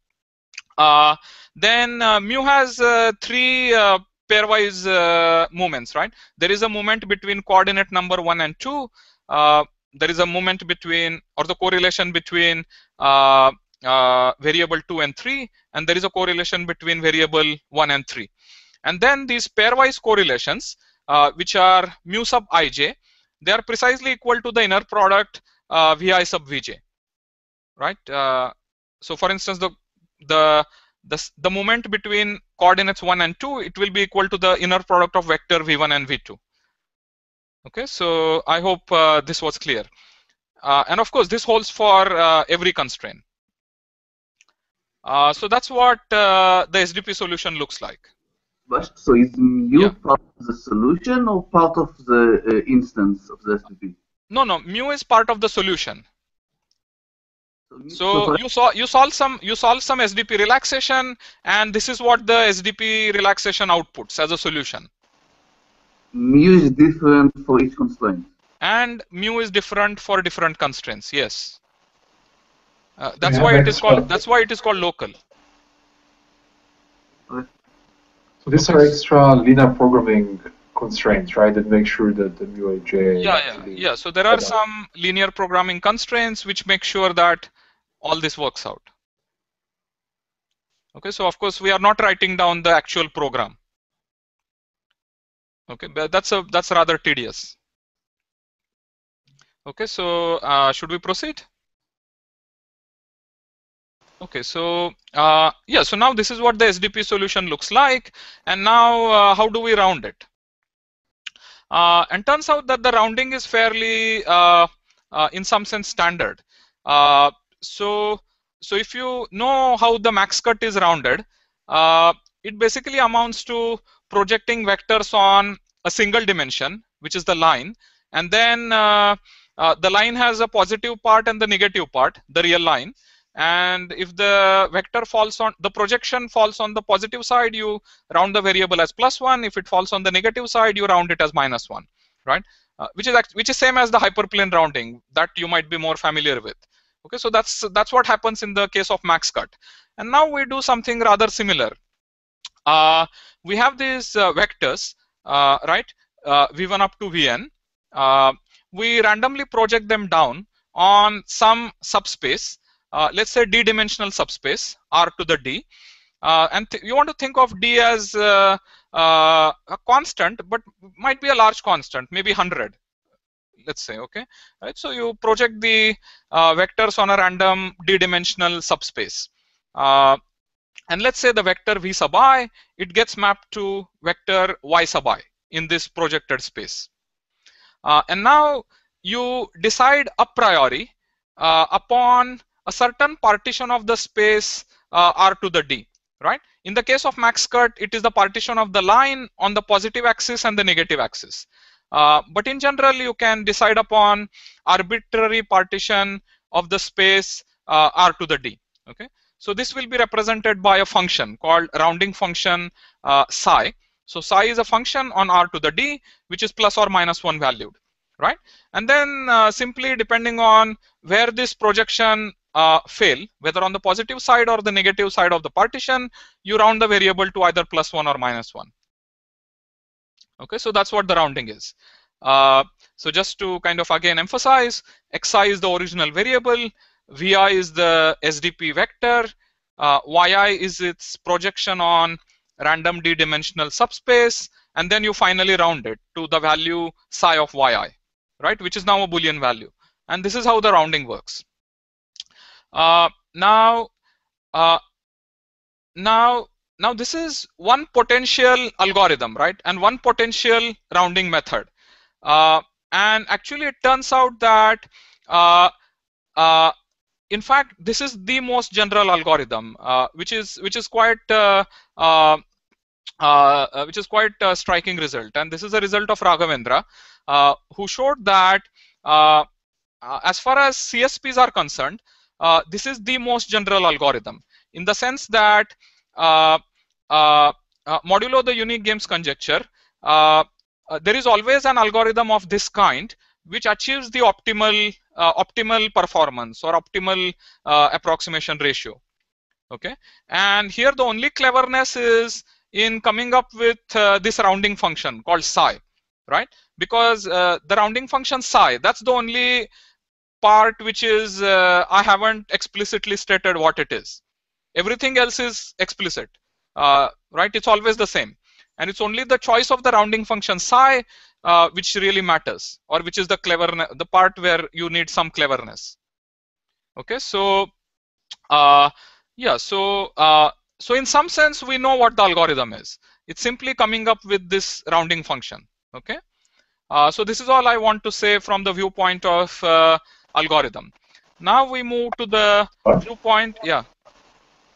Uh, then uh, mu has three pairwise uh, moments, right? There is a moment between coordinate number one and two. Uh, there is a moment between, or the correlation between uh, uh, variable two and three, and there is a correlation between variable one and three. And then these pairwise correlations, uh, which are mu sub ij, they are precisely equal to the inner product uh, vi sub vj, right? so, for instance, the the the, the moment between coordinates 1 and 2, it will be equal to the inner product of vector v1 and v2. Okay, so I hope uh, this was clear. Uh, and of course, this holds for uh, every constraint. Uh, so that's what uh, the SDP solution looks like. But so is mu yeah. part of the solution or part of the uh, instance of the SDP? No, no, mu is part of the solution. So you saw you solve some you solve some SDP relaxation, and this is what the SDP relaxation outputs as a solution. Mu is different for each constraint. And mu is different for different constraints. Yes. Uh, that's why it is called that's why it is called local. So these are extra linear programming constraints, right? That make sure that the mu ij. Yeah, yeah, yeah. So there are some linear programming constraints which make sure that all this works out. Okay, so of course we are not writing down the actual program. Okay, but that's a that's rather tedious. Okay, so uh, should we proceed? Okay, so uh, yeah, so now this is what the SDP solution looks like, and now uh, how do we round it? Uh, and turns out that the rounding is fairly, uh, uh, in some sense, standard. Uh, so, so if you know how the max cut is rounded, uh, it basically amounts to projecting vectors on a single dimension, which is the line, and then uh, uh, the line has a positive part and the negative part, the real line. And if the vector falls on the projection falls on the positive side you round the variable as plus one. If it falls on the negative side you round it as minus one right? Uh, which is which is same as the hyperplane rounding that you might be more familiar with okay so that's that's what happens in the case of max cut. And now we do something rather similar. Uh, we have these uh, vectors uh, right? Uh, v1 up to vn. Uh, we randomly project them down on some subspace uh, let's say d-dimensional subspace R to the d. And you want to think of d as a constant, but might be a large constant, maybe 100 let's say okay? Right? So you project the uh, vectors on a random d-dimensional subspace. Uh, and let's say the vector v sub i it gets mapped to vector y sub i in this projected space. Uh, and now you decide a priori upon a certain partition of the space uh, r to the d right? In the case of max cut it is the partition of the line on the positive axis and the negative axis uh, but in general you can decide upon arbitrary partition of the space uh, r to the d okay? So this will be represented by a function called rounding function uh, psi. So psi is a function on r to the d which is plus or minus one valued right? And then uh, simply depending on where this projection uh, fail, whether on the positive side or the negative side of the partition, you round the variable to either plus one or minus one. Okay, so that's what the rounding is. Uh, so just to kind of again emphasize, xi is the original variable, vi is the SDP vector, uh, yi is its projection on random d-dimensional subspace, and then you finally round it to the value psi of yi, right, which is now a Boolean value. And this is how the rounding works. Uh, now, uh, now, now this is one potential algorithm, right? And one potential rounding method. Uh, and actually, it turns out that, uh, uh, in fact, this is the most general algorithm, uh, which is which is quite which is quite a striking result. And this is a result of Raghavendra, who showed that as far as CSPs are concerned, uh, this is the most general algorithm in the sense that uh, uh, uh Uh, uh, modulo the unique games conjecture, uh, uh, there is always an algorithm of this kind which achieves the optimal optimal performance or optimal approximation ratio. Okay, and here the only cleverness is in coming up with this rounding function called psi, right? Because the rounding function psi, that's the only part which is uh, I haven't explicitly stated what it is. Everything else is explicit, uh, right? It's always the same. And it's only the choice of the rounding function psi uh, which really matters, or which is the cleverness, the part where you need some cleverness. Okay, so uh, yeah, so uh, so in some sense we know what the algorithm is. It's simply coming up with this rounding function. Okay, uh, so this is all I want to say from the viewpoint of algorithm. Now we move to the viewpoint. Yeah.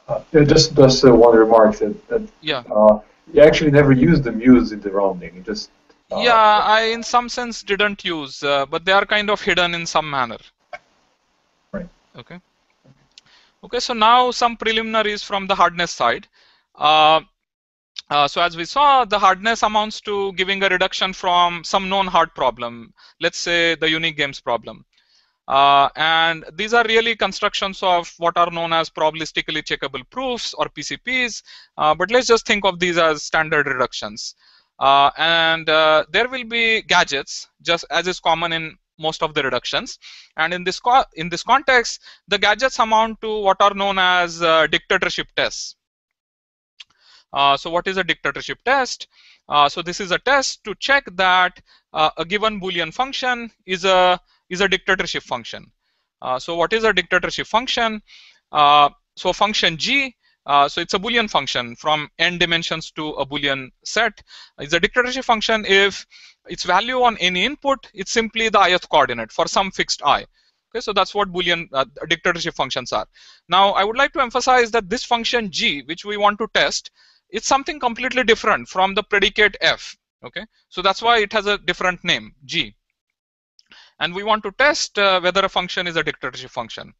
Uh, just just uh, one remark that, that yeah. Uh, you actually never used the muse in the rounding. You just uh, yeah, I in some sense didn't use, uh, but they are kind of hidden in some manner. Right. Okay. Okay, so now some preliminaries from the hardness side. Uh, uh, so as we saw, the hardness amounts to giving a reduction from some known hard problem. Let's say the unique games problem. Uh, and these are really constructions of what are known as probabilistically checkable proofs or PCPs. Uh, but let's just think of these as standard reductions. Uh, and uh, there will be gadgets, just as is common in most of the reductions. And in this in this context, the gadgets amount to what are known as uh, dictatorship tests. Uh, so what is a dictatorship test? so this is a test to check that a given Boolean function is a is a dictatorship function. Uh, so what is a dictatorship function? Uh, so function g, uh, so it's a Boolean function from n dimensions to a Boolean set. It's a dictatorship function if its value on any input it's simply the ith coordinate for some fixed i. Okay, so that's what Boolean uh, dictatorship functions are. Now, I would like to emphasize that this function g, which we want to test, it's something completely different from the predicate f. Okay, so that's why it has a different name, g. And we want to test uh, whether a function is a dictatorship function.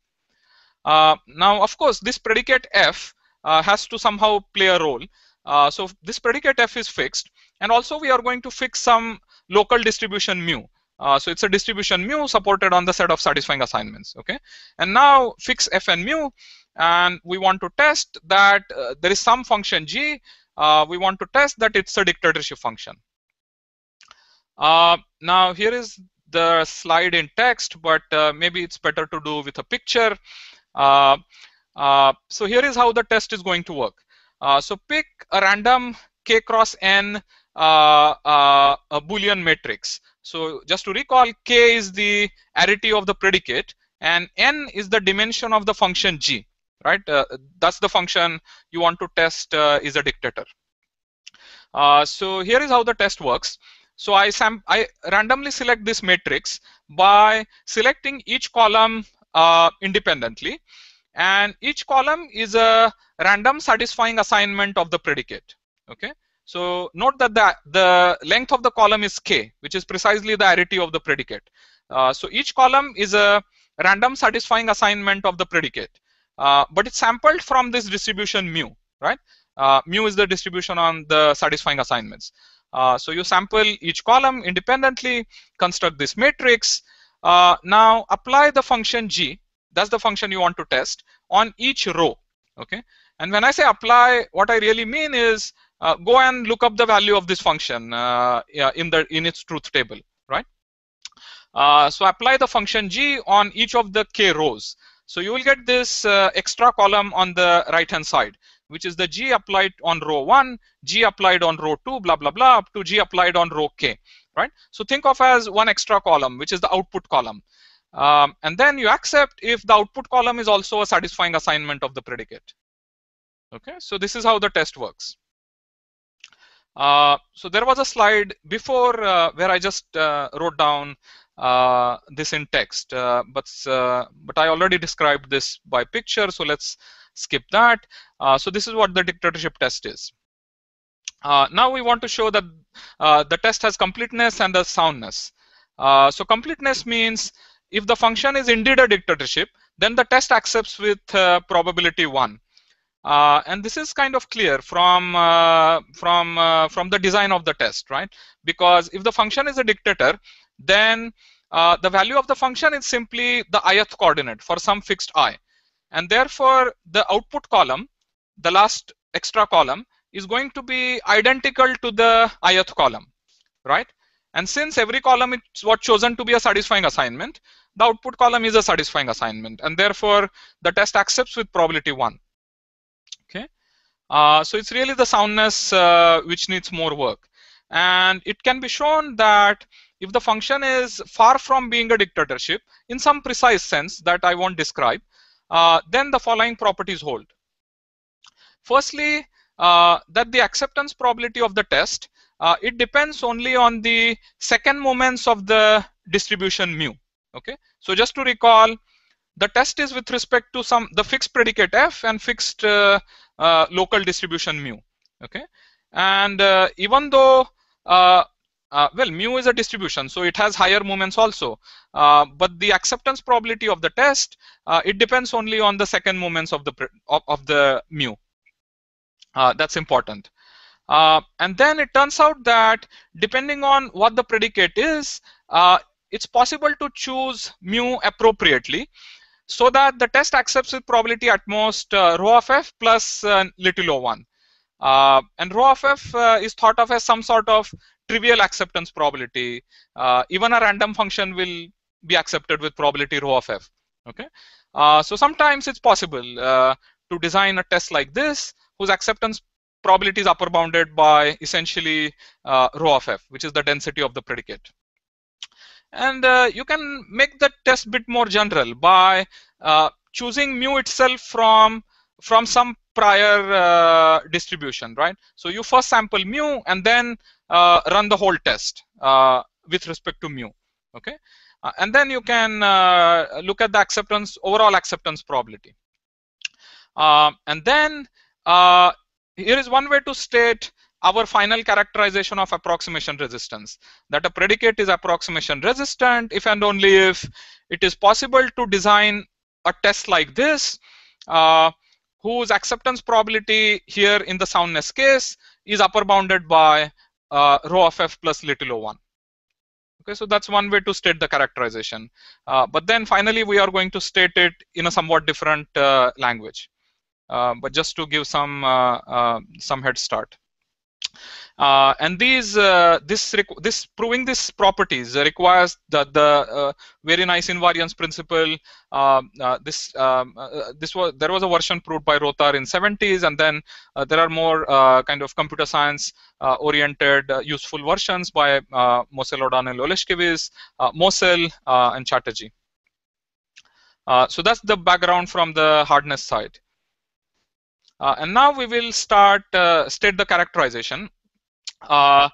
Uh, now, of course, this predicate f uh, has to somehow play a role. Uh, so this predicate f is fixed, and also we are going to fix some local distribution mu. Uh, so it's a distribution mu supported on the set of satisfying assignments. Okay, and now fix f and mu, and we want to test that uh, there is some function g. We want to test that it's a dictatorship function. Now here is the slide in text, but uh, maybe it's better to do with a picture. Uh, so here is how the test is going to work. so pick a random k cross n a Boolean matrix. So just to recall, k is the arity of the predicate and n is the dimension of the function g, right? Uh, that's the function you want to test uh, is a dictator. Uh, so here is how the test works. So I, I randomly select this matrix by selecting each column uh, independently and each column is a random satisfying assignment of the predicate okay so note that the, the length of the column is k, which is precisely the arity of the predicate. Uh, so each column is a random satisfying assignment of the predicate. Uh, but it's sampled from this distribution mu, right? Uh, mu is the distribution on the satisfying assignments. Uh, so you sample each column independently, construct this matrix. Uh, now apply the function g, that's the function you want to test, on each row, okay? And when I say apply, what I really mean is uh, go and look up the value of this function uh, in the in its truth table, right? Uh, so apply the function g on each of the k rows. So you will get this extra column on the right hand side, which is the g applied on row 1, g applied on row 2, blah, blah, blah, up to g applied on row k, right? So think of as one extra column, which is the output column. Um, and then you accept if the output column is also a satisfying assignment of the predicate. Okay, so this is how the test works. Uh, so there was a slide before uh, where I just uh, wrote down uh, this in text, uh, but but I already described this by picture, so let's skip that. so this is what the dictatorship test is. now we want to show that the test has completeness and the soundness. so completeness means if the function is indeed a dictatorship, then the test accepts with probability 1. Uh, and this is kind of clear from uh, from uh, from the design of the test, right? Because if the function is a dictator, then uh, the value of the function is simply the ith coordinate for some fixed i, and therefore the output column, the last extra column, is going to be identical to the ith column, right? And since every column is what chosen to be a satisfying assignment, the output column is a satisfying assignment, and therefore the test accepts with probability one. Uh, so it's really the soundness uh, which needs more work. And it can be shown that if the function is far from being a dictatorship in some precise sense that I won't describe, uh, then the following properties hold. Firstly, uh, that the acceptance probability of the test, uh, it depends only on the second moments of the distribution mu. Okay, so just to recall, the test is with respect to some the fixed predicate f and fixed uh, uh, local distribution mu. Okay, and even though uh, well, mu is a distribution, so it has higher moments also. but the acceptance probability of the test, it depends only on the second moments of the of, of the mu. that's important. Uh, and then it turns out that depending on what the predicate is, uh, it's possible to choose mu appropriately so that the test accepts with probability at most uh, rho of f plus uh, little o1. Uh, and rho of f uh, is thought of as some sort of trivial acceptance probability. Uh, even a random function will be accepted with probability rho of f. Okay, uh, so sometimes it's possible to design a test like this whose acceptance probability is upper bounded by essentially rho of f, which is the density of the predicate and uh, you can make the test bit more general by uh, choosing mu itself from from some prior uh, distribution, right? So you first sample mu and then uh, run the whole test uh, with respect to mu, okay? Uh, and then you can uh, look at the acceptance, overall acceptance probability. and then here is one way to state our final characterization of approximation resistance that a predicate is approximation resistant if and only if it is possible to design a test like this uh, whose acceptance probability here in the soundness case is upper bounded by uh, rho of f plus little o1 okay so that's one way to state the characterization. Uh, but then finally we are going to state it in a somewhat different uh, language. Uh, but just to give some uh, some head start uh, and these uh, this this proving this properties requires the the uh, very nice invariance principle. Um, uh, this um, uh, this was there was a version proved by Rotar in 70s, and then uh, there are more kind of computer science oriented useful versions by Mossel, O'Donnell, Oleszkiewicz, Mossel, and Chatterjee. so that's the background from the hardness side. Uh, and now we will start uh, state the characterization. Uh,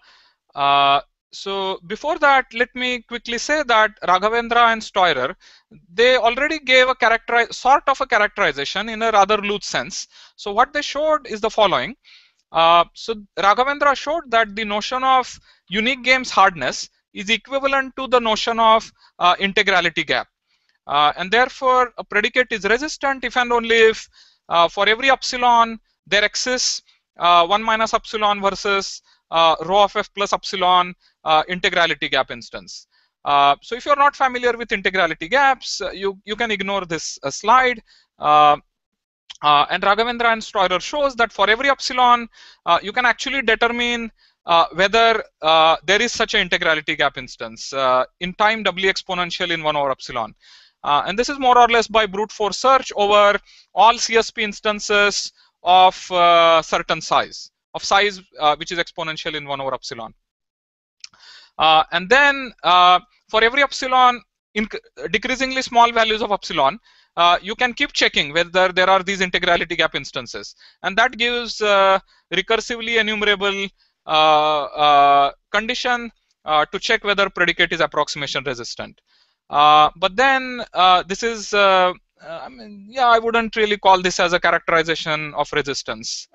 uh, so before that, let me quickly say that Raghavendra and Steurer, they already gave a sort of a characterization in a rather loose sense. So what they showed is the following. Uh, so Raghavendra showed that the notion of unique games hardness is equivalent to the notion of uh, integrality gap. Uh, and therefore, a predicate is resistant if and only if uh, for every epsilon, there exists uh, 1 minus epsilon versus rho of f plus epsilon integrality gap instance. Uh, so if you're not familiar with integrality gaps, uh, you, you can ignore this uh, slide. and Raghavendra and Steurer shows that for every epsilon, you can actually determine whether there is such an integrality gap instance in time doubly exponential in 1 over epsilon. Uh, and this is more or less by brute force search over all CSP instances of uh, certain size, of size uh, which is exponential in 1 over epsilon. Uh, and then uh, for every epsilon, in decreasingly small values of epsilon, uh, you can keep checking whether there are these integrality gap instances. And that gives recursively enumerable condition to check whether predicate is approximation resistant. Uh, but then uh, this is, uh, I mean, yeah, I wouldn't really call this as a characterization of resistance.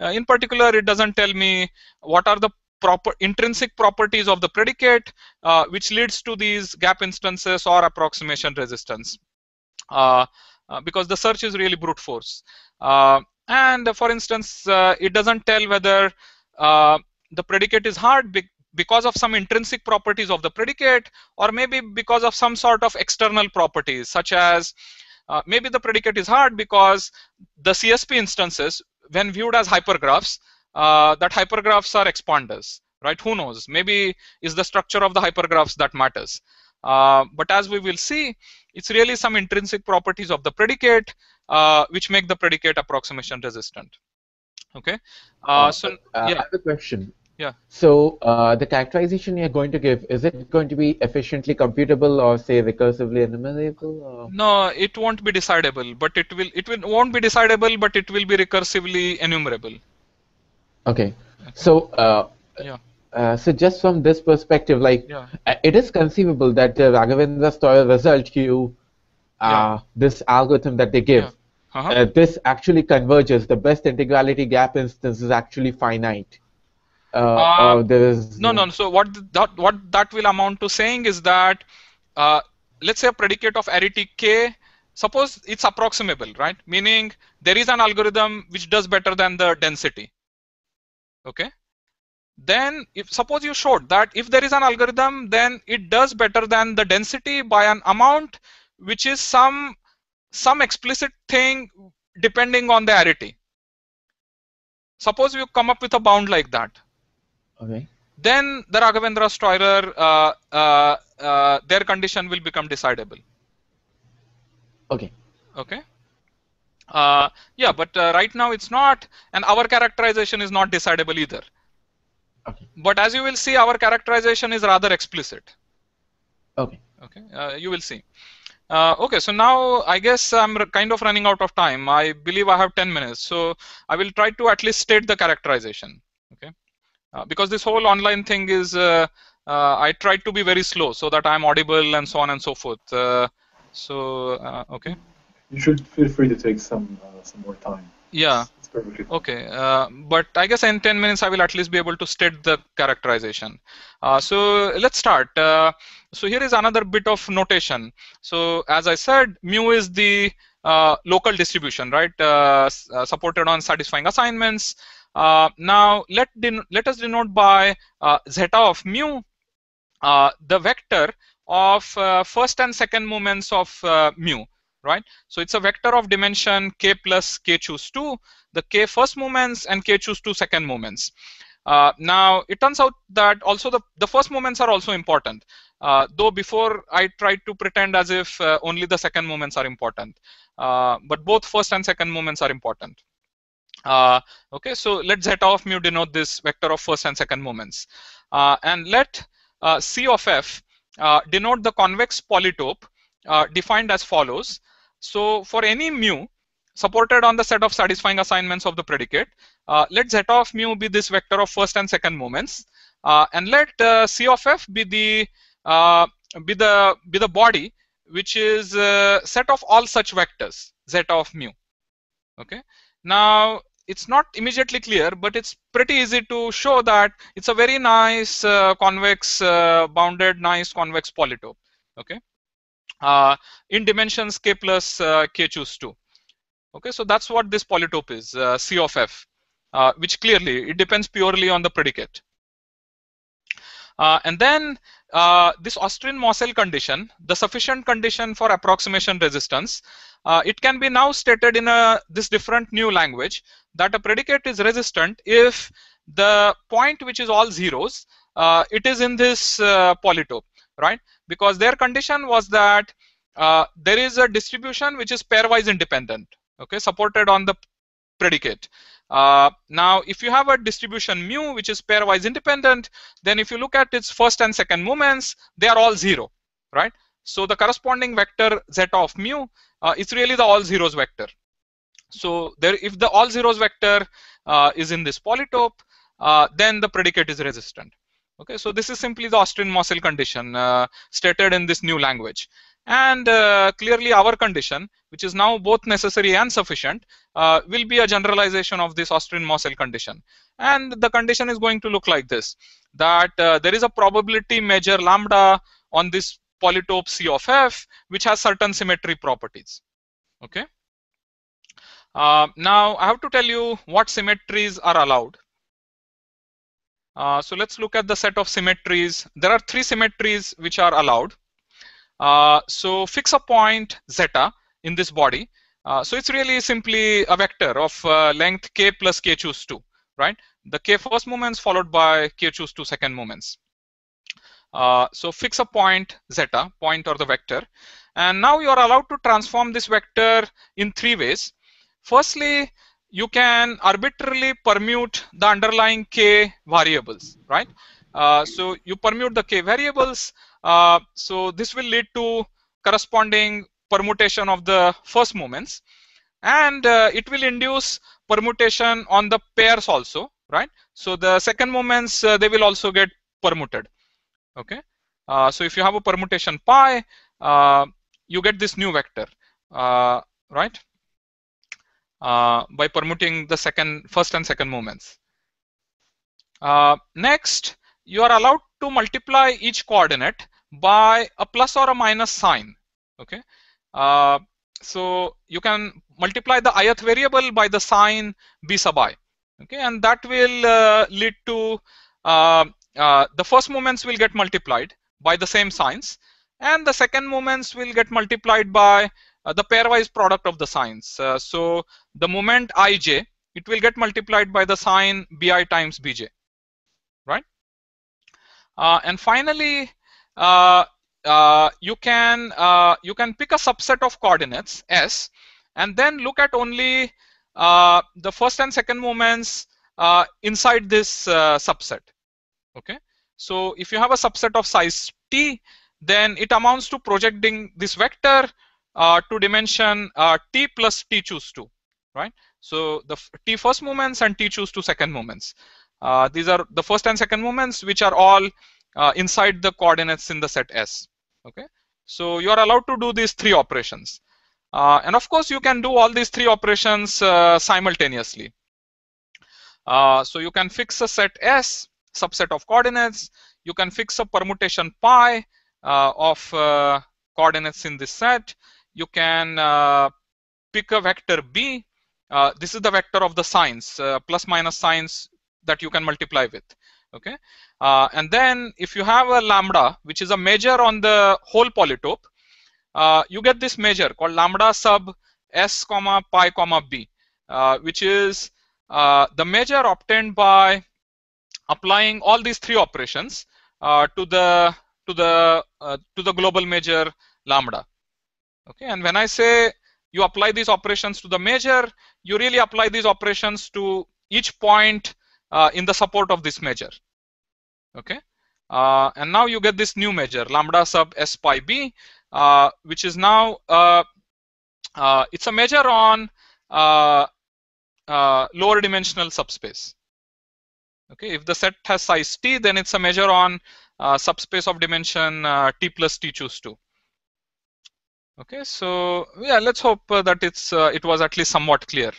In particular, it doesn't tell me what are the proper intrinsic properties of the predicate, uh, which leads to these gap instances or approximation resistance. Uh, uh, because the search is really brute force. and for instance, it doesn't tell whether the predicate is hard because of some intrinsic properties of the predicate or maybe because of some sort of external properties such as uh, maybe the predicate is hard because the CSP instances when viewed as hypergraphs uh, that hypergraphs are expanders right? Who knows? Maybe is the structure of the hypergraphs that matters. Uh, but as we will see it's really some intrinsic properties of the predicate uh, which make the predicate approximation resistant. Okay? Uh, so uh, yeah. I have a question yeah. So uh, the characterization you're going to give, is it going to be efficiently computable or say recursively enumerable? Or? No, it won't be decidable, but it will it will won't be decidable, but it will be recursively enumerable. Okay. So uh, yeah. Uh, so just from this perspective, like yeah. uh, it is conceivable that the Raghavendra Steurer result you uh, Yeah. this algorithm that they give, Yeah. Uh-huh. uh, this actually converges. The best integrality gap instance is actually finite. Uh, Uh, or there is No, no. So what that what that will amount to saying is that uh, let's say a predicate of arity k. Suppose it's approximable, right? Meaning there is an algorithm which does better than the density. Okay. Then if suppose you showed that if there is an algorithm, then it does better than the density by an amount which is some some explicit thing depending on the arity. Suppose you come up with a bound like that Okay. then the Raghavendra Steurer, uh, uh, uh, their condition will become decidable. Okay. Okay. Uh, yeah, but uh, right now it's not, and our characterization is not decidable either. Okay. But as you will see, our characterization is rather explicit. Okay. Okay, uh, you will see. Uh, okay, so now I guess I'm kind of running out of time. I believe I have 10 minutes, so I will try to at least state the characterization. Okay, uh, because this whole online thing is, uh, uh I tried to be very slow so that I'm audible and so on and so forth. Uh, so uh, okay. You should feel free to take some some more time. Yeah. Okay, uh, but I guess in 10 minutes I will at least be able to state the characterization. Uh, so let's start. Uh, so here is another bit of notation. So as I said, mu is the uh, local distribution, right? Uh, uh, supported on satisfying assignments. Now let let us denote by zeta of mu the vector of first and second moments of mu right? So it's a vector of dimension k plus k choose 2, the k first moments and k choose 2 second moments. Uh, now, it turns out that also the, the first moments are also important. Uh, though before I tried to pretend as if uh, only the second moments are important. Uh, but both first and second moments are important. Uh, okay, so let zeta of mu denote this vector of first and second moments. Uh, and let C of f denote the convex polytope defined as follows. So for any mu supported on the set of satisfying assignments of the predicate, uh, let zeta of mu be this vector of first and second moments, uh, and let uh, C of f be the uh, be the be the body which is set of all such vectors zeta of mu. Okay. Now it's not immediately clear, but it's pretty easy to show that it's a very nice uh, convex uh, bounded nice convex polytope. Okay uh, in dimensions k plus uh, k choose 2. Okay, so that's what this polytope is, uh, C of f, uh, which clearly it depends purely on the predicate. Uh, and then uh, this Austrin-Mossel condition, the sufficient condition for approximation resistance, it can be now stated in a this different new language that a predicate is resistant if the point which is all zeros, it is in this polytope, right? because their condition was that uh, there is a distribution which is pairwise independent, okay, supported on the predicate. Uh, now, if you have a distribution mu which is pairwise independent, then if you look at its first and second moments, they are all zero, right? So the corresponding vector z of mu uh, is really the all zeros vector. So there, if the all zeros vector uh, is in this polytope, uh, then the predicate is resistant. Okay, so this is simply the Austrin-Mossel condition uh, stated in this new language. And uh, clearly our condition, which is now both necessary and sufficient, uh, will be a generalization of this Austrin-Mossel condition. And the condition is going to look like this, that uh, there is a probability measure lambda on this polytope C of F, which has certain symmetry properties. Okay. Uh, now I have to tell you what symmetries are allowed. Uh, so let's look at the set of symmetries. There are three symmetries which are allowed. Uh, so fix a point zeta in this body. Uh, so it's really simply a vector of uh, length k plus k choose 2, right? The k first moments followed by k choose 2 second moments. Uh, so fix a point zeta, point or the vector. And now you are allowed to transform this vector in three ways. Firstly, you can arbitrarily permute the underlying k variables, right? Uh, so you permute the k variables. Uh, so this will lead to corresponding permutation of the first moments, and uh, it will induce permutation on the pairs also, right? So the second moments uh, they will also get permuted. Okay. Uh, so if you have a permutation pi, uh, you get this new vector, right? by permuting the second, first and second moments. Next, you are allowed to multiply each coordinate by a plus or a minus sign. Okay, uh, so you can multiply the ith variable by the sign b sub i. Okay, and that will uh, lead to uh, uh, the first moments will get multiplied by the same signs, and the second moments will get multiplied by uh, the pairwise product of the signs. So the moment ij, it will get multiplied by the sign bi times bj. And finally, uh, uh, you can uh, you can pick a subset of coordinates s, and then look at only the first and second moments inside this subset. Okay. So if you have a subset of size t, then it amounts to projecting this vector uh, to dimension uh, t plus t choose 2, right? So the t first moments and t choose 2 second moments. Uh, these are the first and second moments which are all uh, inside the coordinates in the set S. Okay, so you are allowed to do these three operations, uh, and of course you can do all these three operations uh, simultaneously. Uh, so you can fix a set S subset of coordinates. You can fix a permutation pi of coordinates in this set. You can pick a vector b. this is the vector of the signs, plus minus signs that you can multiply with. Okay, and then if you have a lambda, which is a measure on the whole polytope, you get this measure called lambda sub s comma pi comma b, which is uh, the measure obtained by applying all these three operations uh, to the to the uh, to the global measure lambda. Okay, and when I say you apply these operations to the measure, you really apply these operations to each point uh, in the support of this measure. Okay, uh, and now you get this new measure lambda sub s pi b, uh, which is now uh, it's a measure on lower dimensional subspace. Okay, if the set has size t, then it's a measure on uh, subspace of dimension uh, t plus t choose 2. Okay, so yeah, let's hope uh, that it's uh, it was at least somewhat clear.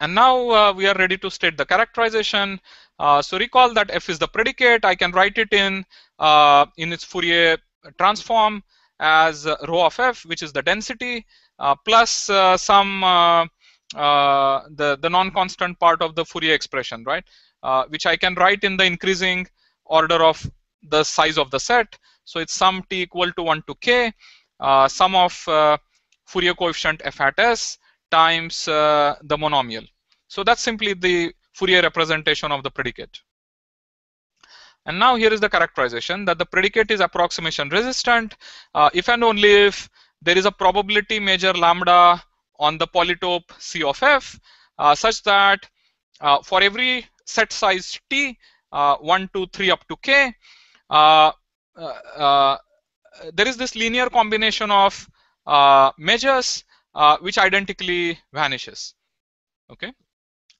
Uh, and now uh, we are ready to state the characterization. so recall that f is the predicate. I can write it in in its Fourier transform as rho of f, which is the density, plus some uh, the, the non-constant part of the Fourier expression, right? Uh, which I can write in the increasing order of the size of the set. So it's sum t equal to 1 to k, uh, sum of uh, Fourier coefficient f hat s times uh, the monomial. So that's simply the Fourier representation of the predicate. And now here is the characterization that the predicate is approximation resistant uh, if and only if there is a probability measure lambda on the polytope C of f uh, such that uh, for every set size t, uh, 1, 2, 3 up to k, uh, uh, there is this linear combination of uh, which identically vanishes. Okay,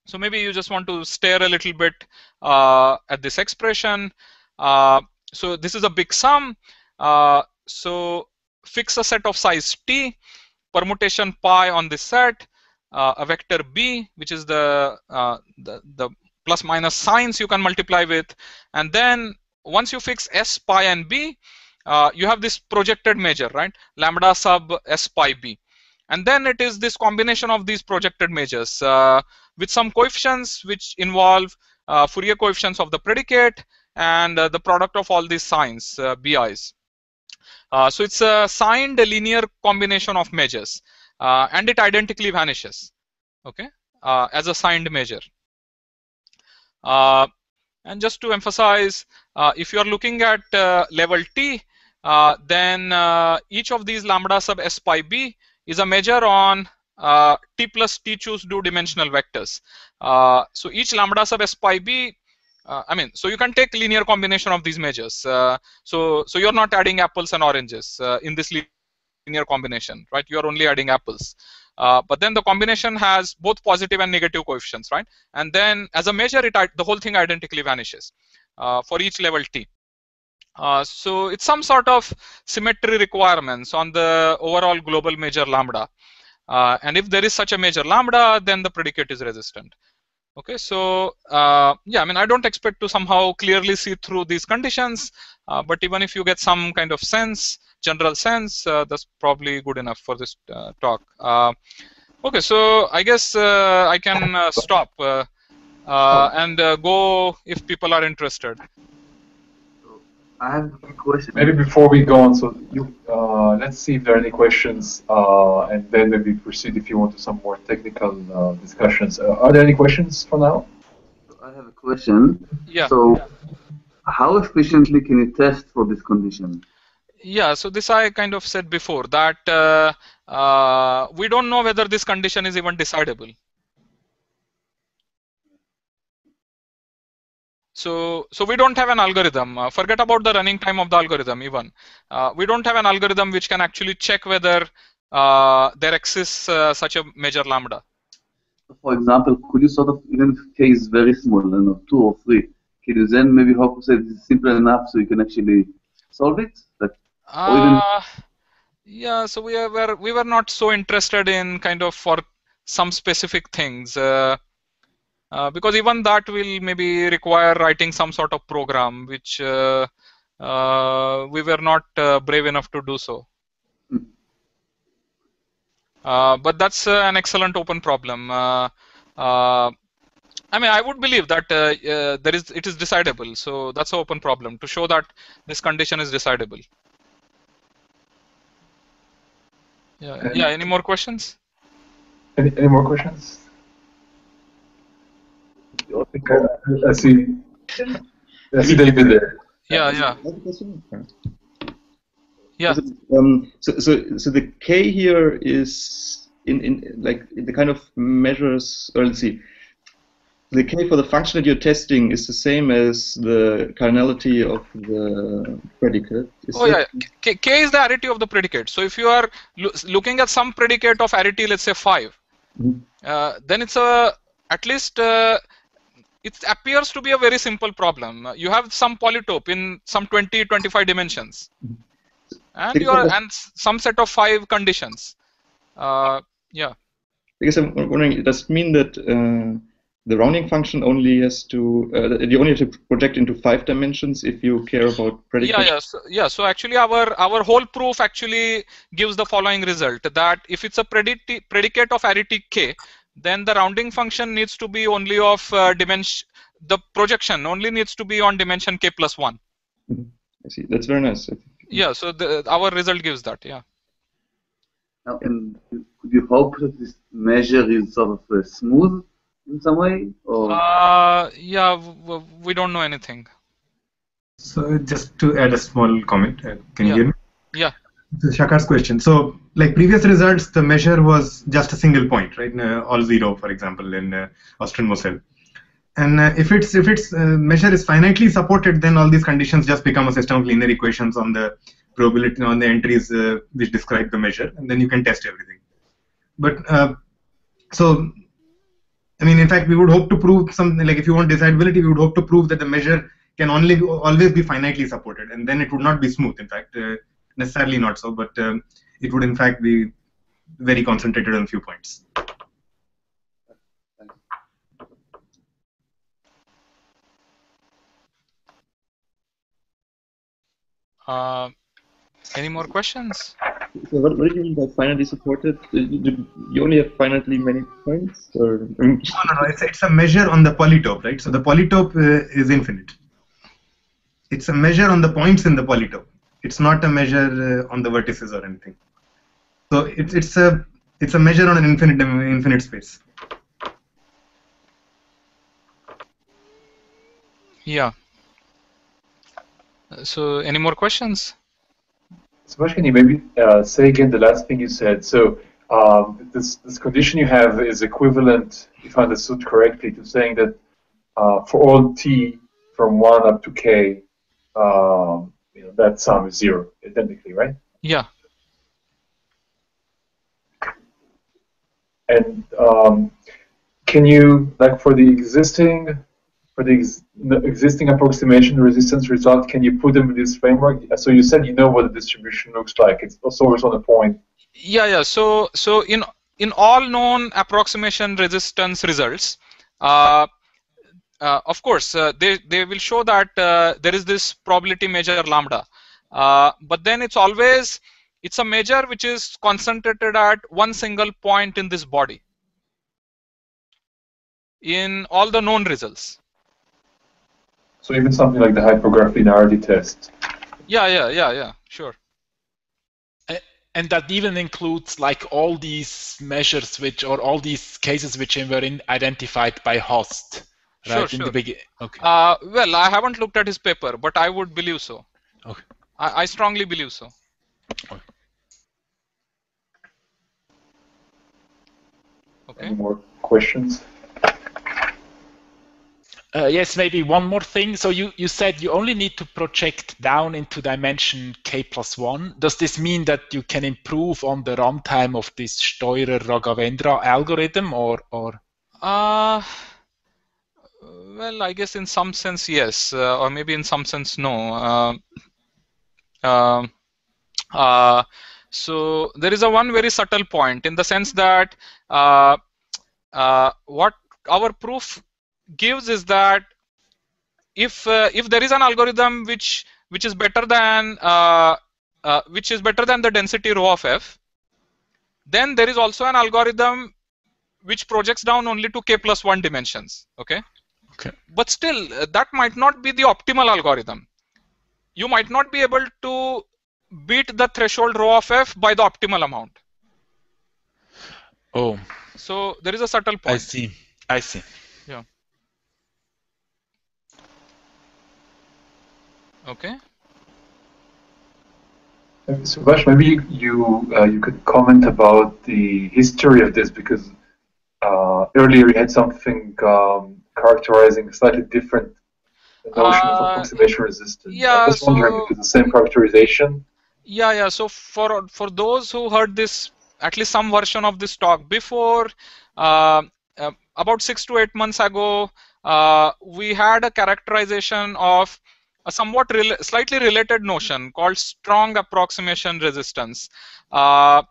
so maybe you just want to stare a little bit at this expression. so this is a big sum. so fix a set of size t permutation pi on this set, uh, a vector b, which is the, uh, the, the plus minus signs you can multiply with, and then once you fix s pi and b, uh, you have this projected measure, right? Lambda sub s pi b. And then it is this combination of these projected measures uh, with some coefficients which involve uh, Fourier coefficients of the predicate and uh, the product of all these signs, BIs. Uh, so it's a signed linear combination of measures, uh, and it identically vanishes, okay, uh, as a signed measure. Uh, and just to emphasize, uh, if you are looking at level t, then each of these lambda sub s pi b is a measure on t plus t choose 2 dimensional vectors. so each lambda sub s pi b uh, I mean, so you can take linear combination of these measures. Uh, so, so you're not adding apples and oranges uh, in this linear combination, right? You are only adding apples. Uh, but then the combination has both positive and negative coefficients, right? And then as a measure, it the whole thing identically vanishes uh, for each level t. Uh, so it's some sort of symmetry requirements on the overall global measure lambda. and if there is such a measure lambda, then the predicate is resistant. Okay, so uh, yeah, I mean, I don't expect to somehow clearly see through these conditions, uh, but even if you get some kind of sense, general sense, uh, that's probably good enough for this uh, talk. Uh, okay, so I guess uh, I can stop and go if people are interested. I have a question. Maybe before we go on, so you, uh, let's see if there are any questions, uh, and then maybe proceed if you want to some more technical uh, discussions. Uh, are there any questions for now? I have a question. Yeah. So, how efficiently can you test for this condition? Yeah, so this I kind of said before that uh, uh, we don't know whether this condition is even decidable. So, so we don't have an algorithm. Uh, forget about the running time of the algorithm even. Uh, we don't have an algorithm which can actually check whether uh, there exists uh, such a measure lambda. For example, could you sort of, even if k is very small, you know, two or three, can you then maybe hope to say this is simple enough so you can actually solve it? Even Uh, yeah, so we were we were not so interested in kind of for some specific things uh, uh, because even that will maybe require writing some sort of program which uh, uh, we were not uh, brave enough to do so. Uh, but that's uh, an excellent open problem. Uh, uh, I mean, I would believe that uh, uh, there is it is decidable. So that's an open problem to show that this condition is decidable. Yeah. Yeah. Any more questions? Any, any more questions? Okay, I see. I see David there. Yeah. Yeah. I have. Yeah. Um, so, so, so the k here is in, in like the kind of measures. Or let's see, the k for the function that you're testing is the same as the cardinality of the predicate. Is Oh yeah. K, K is the arity of the predicate. So if you are lo looking at some predicate of arity, let's say five, Mhm. uh, then it's a at least uh, it appears to be a very simple problem. You have some polytope in some 20, 25 dimensions, and you are and some set of five conditions. Uh, yeah. Because I'm wondering, does it mean that uh, the rounding function only has to, uh, you only have to project into five dimensions if you care about predicate? Yeah, yeah, so, yeah. So actually, our our whole proof actually gives the following result: that if it's a predicate predicate of arity k, then the rounding function needs to be only of uh, dimension. The projection only needs to be on dimension k plus one. I see. That's very nice. Yeah. So the, our result gives that. Yeah. Now, and could you hope that this measure is sort of uh, smooth in some way? Or Uh, yeah. W- w- we don't know anything. So just to add a small comment, uh, can Yeah. you hear me? Yeah. Shakar's question. So, like previous results, the measure was just a single point, right? Uh, all zero, for example, in uh, Austrin-Mossel. And uh, if its if its uh, measure is finitely supported, then all these conditions just become a system of linear equations on the probability on the entries uh, which describe the measure, and then you can test everything. But uh, so, I mean, in fact, we would hope to prove something like if you want decidability, we would hope to prove that the measure can only always be finitely supported, and then it would not be smooth. In fact, necessarily not so, but um, it would in fact be very concentrated on a few points. Uh, any more questions? So what, what do you mean by finitely supported? You, you- you only have finitely many points, or No, no, no. It's, it's a measure on the polytope, right? So the polytope uh, is infinite. It's a measure on the points in the polytope. It's not a measure uh, on the vertices or anything. So it's it's a it's a measure on an infinite infinite space. Yeah. Uh, So any more questions? So, can you maybe uh, say again the last thing you said? So, um, this, this condition you have is equivalent, if I understood correctly, to saying that uh, for all t from 1 up to k, um, you know, that sum is 0, identically, right? Yeah. And um, can you, like for the existing, for the, ex- the existing approximation resistance result, can you put them in this framework? So you said you know what the distribution looks like. It's always on a point. Yeah, yeah. So, so in in all known approximation resistance results, uh, uh, of course, uh, they they will show that uh, there is this probability measure lambda, uh, but then it's always it's a measure which is concentrated at one single point in this body. In all the known results. So even something like the hypergraph linearity test. Yeah, yeah, yeah, yeah. Sure. and that even includes like all these measures which or all these cases which were in, identified by Håstad Sure, in sure. the beginning okay Uh, well, I haven't looked at his paper, but I would believe so. Okay. I, I strongly believe so. Okay. Any more questions? Uh, yes, maybe one more thing. So you, you said you only need to project down into dimension k plus one. Does this mean that you can improve on the runtime of this Steurer-Raghavendra algorithm, or or? Uh, well, I guess in some sense yes, uh, or maybe in some sense no. Uh, um, uh, so there is a one very subtle point in the sense that uh, uh, what our proof gives is that if uh, if there is an algorithm which which is better than which is better than the density rho of f, then there is also an algorithm which projects down only to k plus one dimensions. Okay. Okay. But still, uh, that might not be the optimal algorithm. You might not be able to beat the threshold rho of f by the optimal amount. Oh. So there is a subtle point. I see. I see. Yeah. Okay. Subhash, maybe you uh, you could comment about the history of this because uh, earlier you had something um, characterizing a slightly different notion of Uh, approximation resistance. yeah, I'm just wondering so- if it's the same characterization. Yeah, yeah. So for for those who heard this, at least some version of this talk before, uh, uh, about six to eight months ago, uh, we had a characterization of a somewhat rel- slightly related notion called strong approximation resistance. Uh,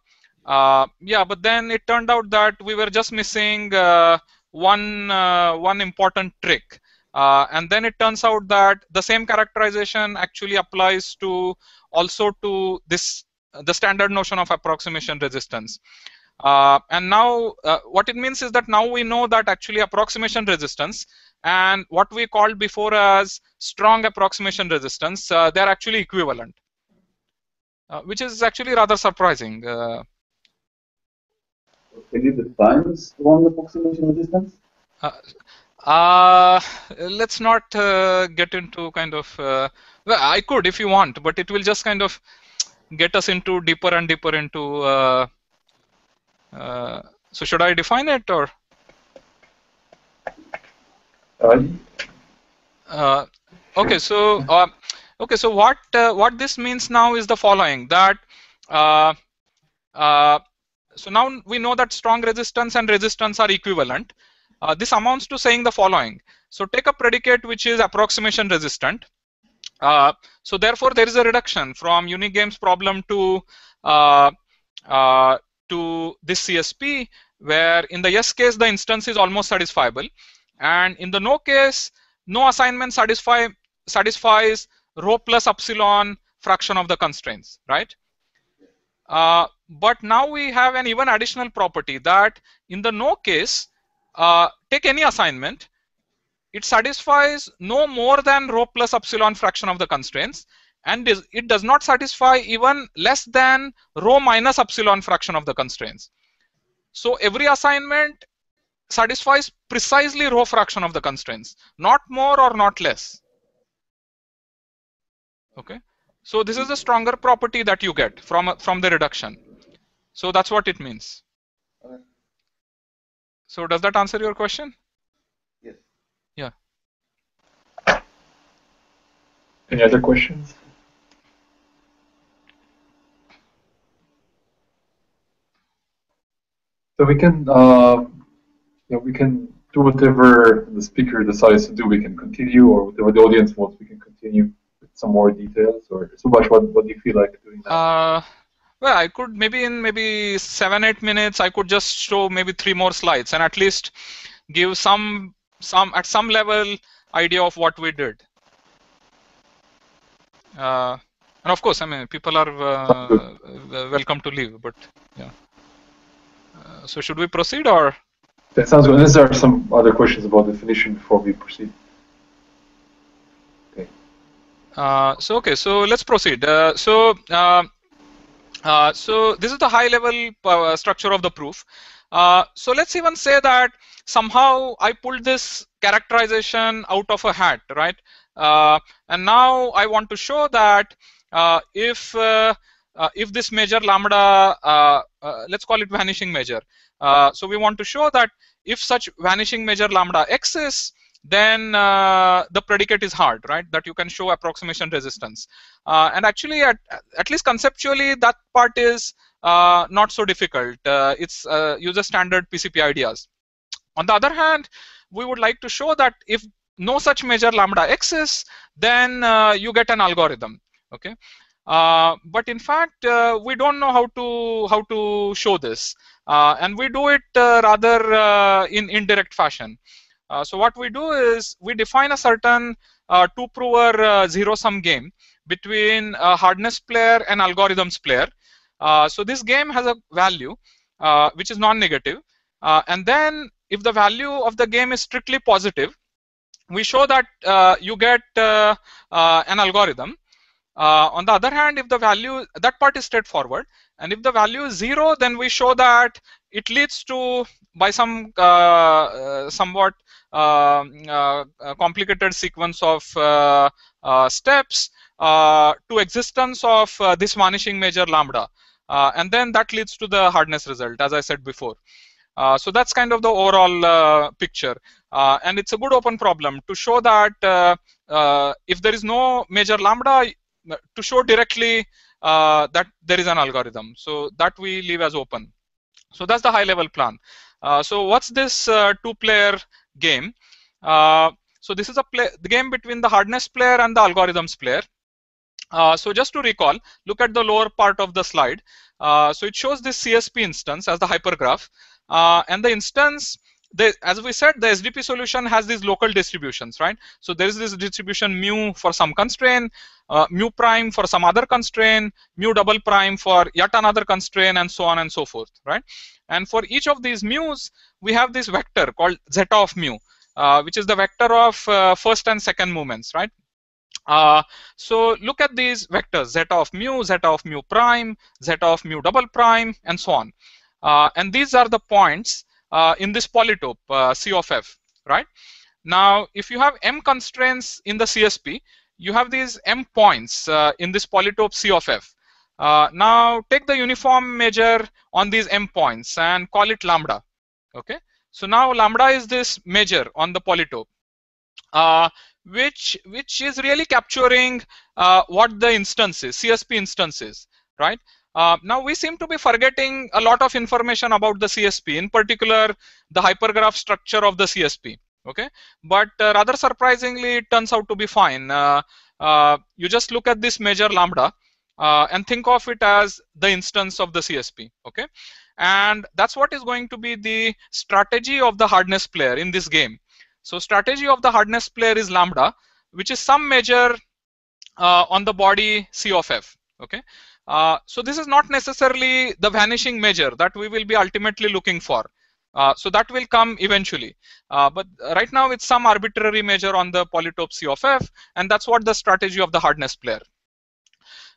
uh, yeah, but then it turned out that we were just missing uh, one uh, one important trick. Uh, and then it turns out that the same characterization actually applies to also to this the standard notion of approximation resistance. Uh, and now uh, what it means is that now we know that actually approximation resistance and what we called before as strong approximation resistance, uh, they're actually equivalent, uh, which is actually rather surprising. Uh, Can you define strong approximation resistance? Uh, let's not uh, get into kind of. Uh, well, I could if you want, but it will just kind of get us into deeper and deeper into. Uh, uh, so should I define it or? Uh, Uh, okay, so uh, okay, so what uh, what this means now is the following that uh, uh, so now we know that strong resistance and resistance are equivalent. Uh, this amounts to saying the following. So take a predicate which is approximation resistant. Uh, so therefore there is a reduction from Unique Games problem to uh, uh, to this CSP where in the yes case the instance is almost satisfiable and in the no case no assignment satisfy satisfies rho plus epsilon fraction of the constraints right uh, but now we have an even additional property that in the no case uh, take any assignment it satisfies no more than rho plus epsilon fraction of the constraints and it does not satisfy even less than rho minus epsilon fraction of the constraints so every assignment satisfies precisely rho fraction of the constraints, not more or not less. Okay, so this is a stronger property that you get from from the reduction. So that's what it means. Okay. So does that answer your question? Yes. Yeah. any other questions? So we can, uh, you know, we can do whatever the speaker decides to do. We can continue, or whatever the audience wants, we can continue with some more details. Or Subhash, what, what do you feel like doing now? Uh, well, I could maybe in maybe seven eight minutes I could just show maybe three more slides and at least give some some at some level idea of what we did. Uh, and of course, I mean people are uh, welcome to leave, but yeah. Uh, so should we proceed or? That sounds good. Unless there are some other questions about the definition before we proceed. Uh, so okay, so let's proceed. Uh, so uh, uh, so this is the high level uh, structure of the proof. So let's even say that somehow I pulled this characterization out of a hat, right? And now I want to show that if if this measure lambda, let's call it vanishing measure. So we want to show that if such vanishing measure lambda exists, then uh, the predicate is hard, right? That you can show approximation resistance. Uh, and actually, at, at least conceptually, that part is uh, not so difficult. Uh, it's uh, user standard PCP ideas. On the other hand, we would like to show that if no such measure lambda exists, then uh, you get an algorithm. Okay. but in fact, we don't know how to how to show this, and we do it rather in indirect fashion. Uh, so what we do is we define a certain uh, two-prover uh, zero-sum game between hardness player and algorithms player. so this game has a value which is non-negative. and then if the value of the game is strictly positive, we show that uh, you get uh, uh, an algorithm. on the other hand, if the value, that part is straightforward. And if the value is zero, then we show that it leads to, by some somewhat complicated sequence of uh, uh, steps to existence of this vanishing measure lambda. and then that leads to the hardness result, as I said before. Uh, so that's kind of the overall uh, picture. Uh, and it's a good open problem to show that if there is no measure lambda, to show directly that there is an algorithm. So that we leave as open. So that's the high level plan. so what's this two-player game. Uh, so this is a play, the game between the hardness player and the algorithms player. Uh, so just to recall, look at the lower part of the slide. Uh, so it shows this CSP instance as the hypergraph. Uh, and the instance, the, as we said, the SDP solution has these local distributions, right? So there is this distribution mu for some constraint, uh, mu prime for some other constraint, mu double prime for yet another constraint, and so on and so forth, right? And for each of these mu's, we have this vector called zeta of mu, uh, which is the vector of uh, first and second moments, right? Uh, so look at these vectors, zeta of mu, zeta of mu prime, zeta of mu double prime, and so on. Uh, and these are the points in this polytope, uh, C of f, right? Now, if you have m constraints in the CSP, you have these m points in this polytope C of f. Uh, now take the uniform measure on these m points and call it lambda. Okay. So now lambda is this measure on the polytope, uh, which which is really capturing uh, what the instance is, CSP instances, right? Uh, now we seem to be forgetting a lot of information about the CSP, in particular the hypergraph structure of the CSP. Okay, but uh, rather surprisingly, it turns out to be fine. Uh, you just look at this measure lambda, uh, and think of it as the instance of the CSP. Okay, and that's what is going to be the strategy of the hardness player in this game. So strategy of the hardness player is lambda, which is some measure uh, on the body C of f. Okay, uh, so this is not necessarily the vanishing measure that we will be ultimately looking for. Uh, so that will come eventually. Uh, but right now it's some arbitrary measure on the polytope C of f, and that's what the strategy of the hardness player.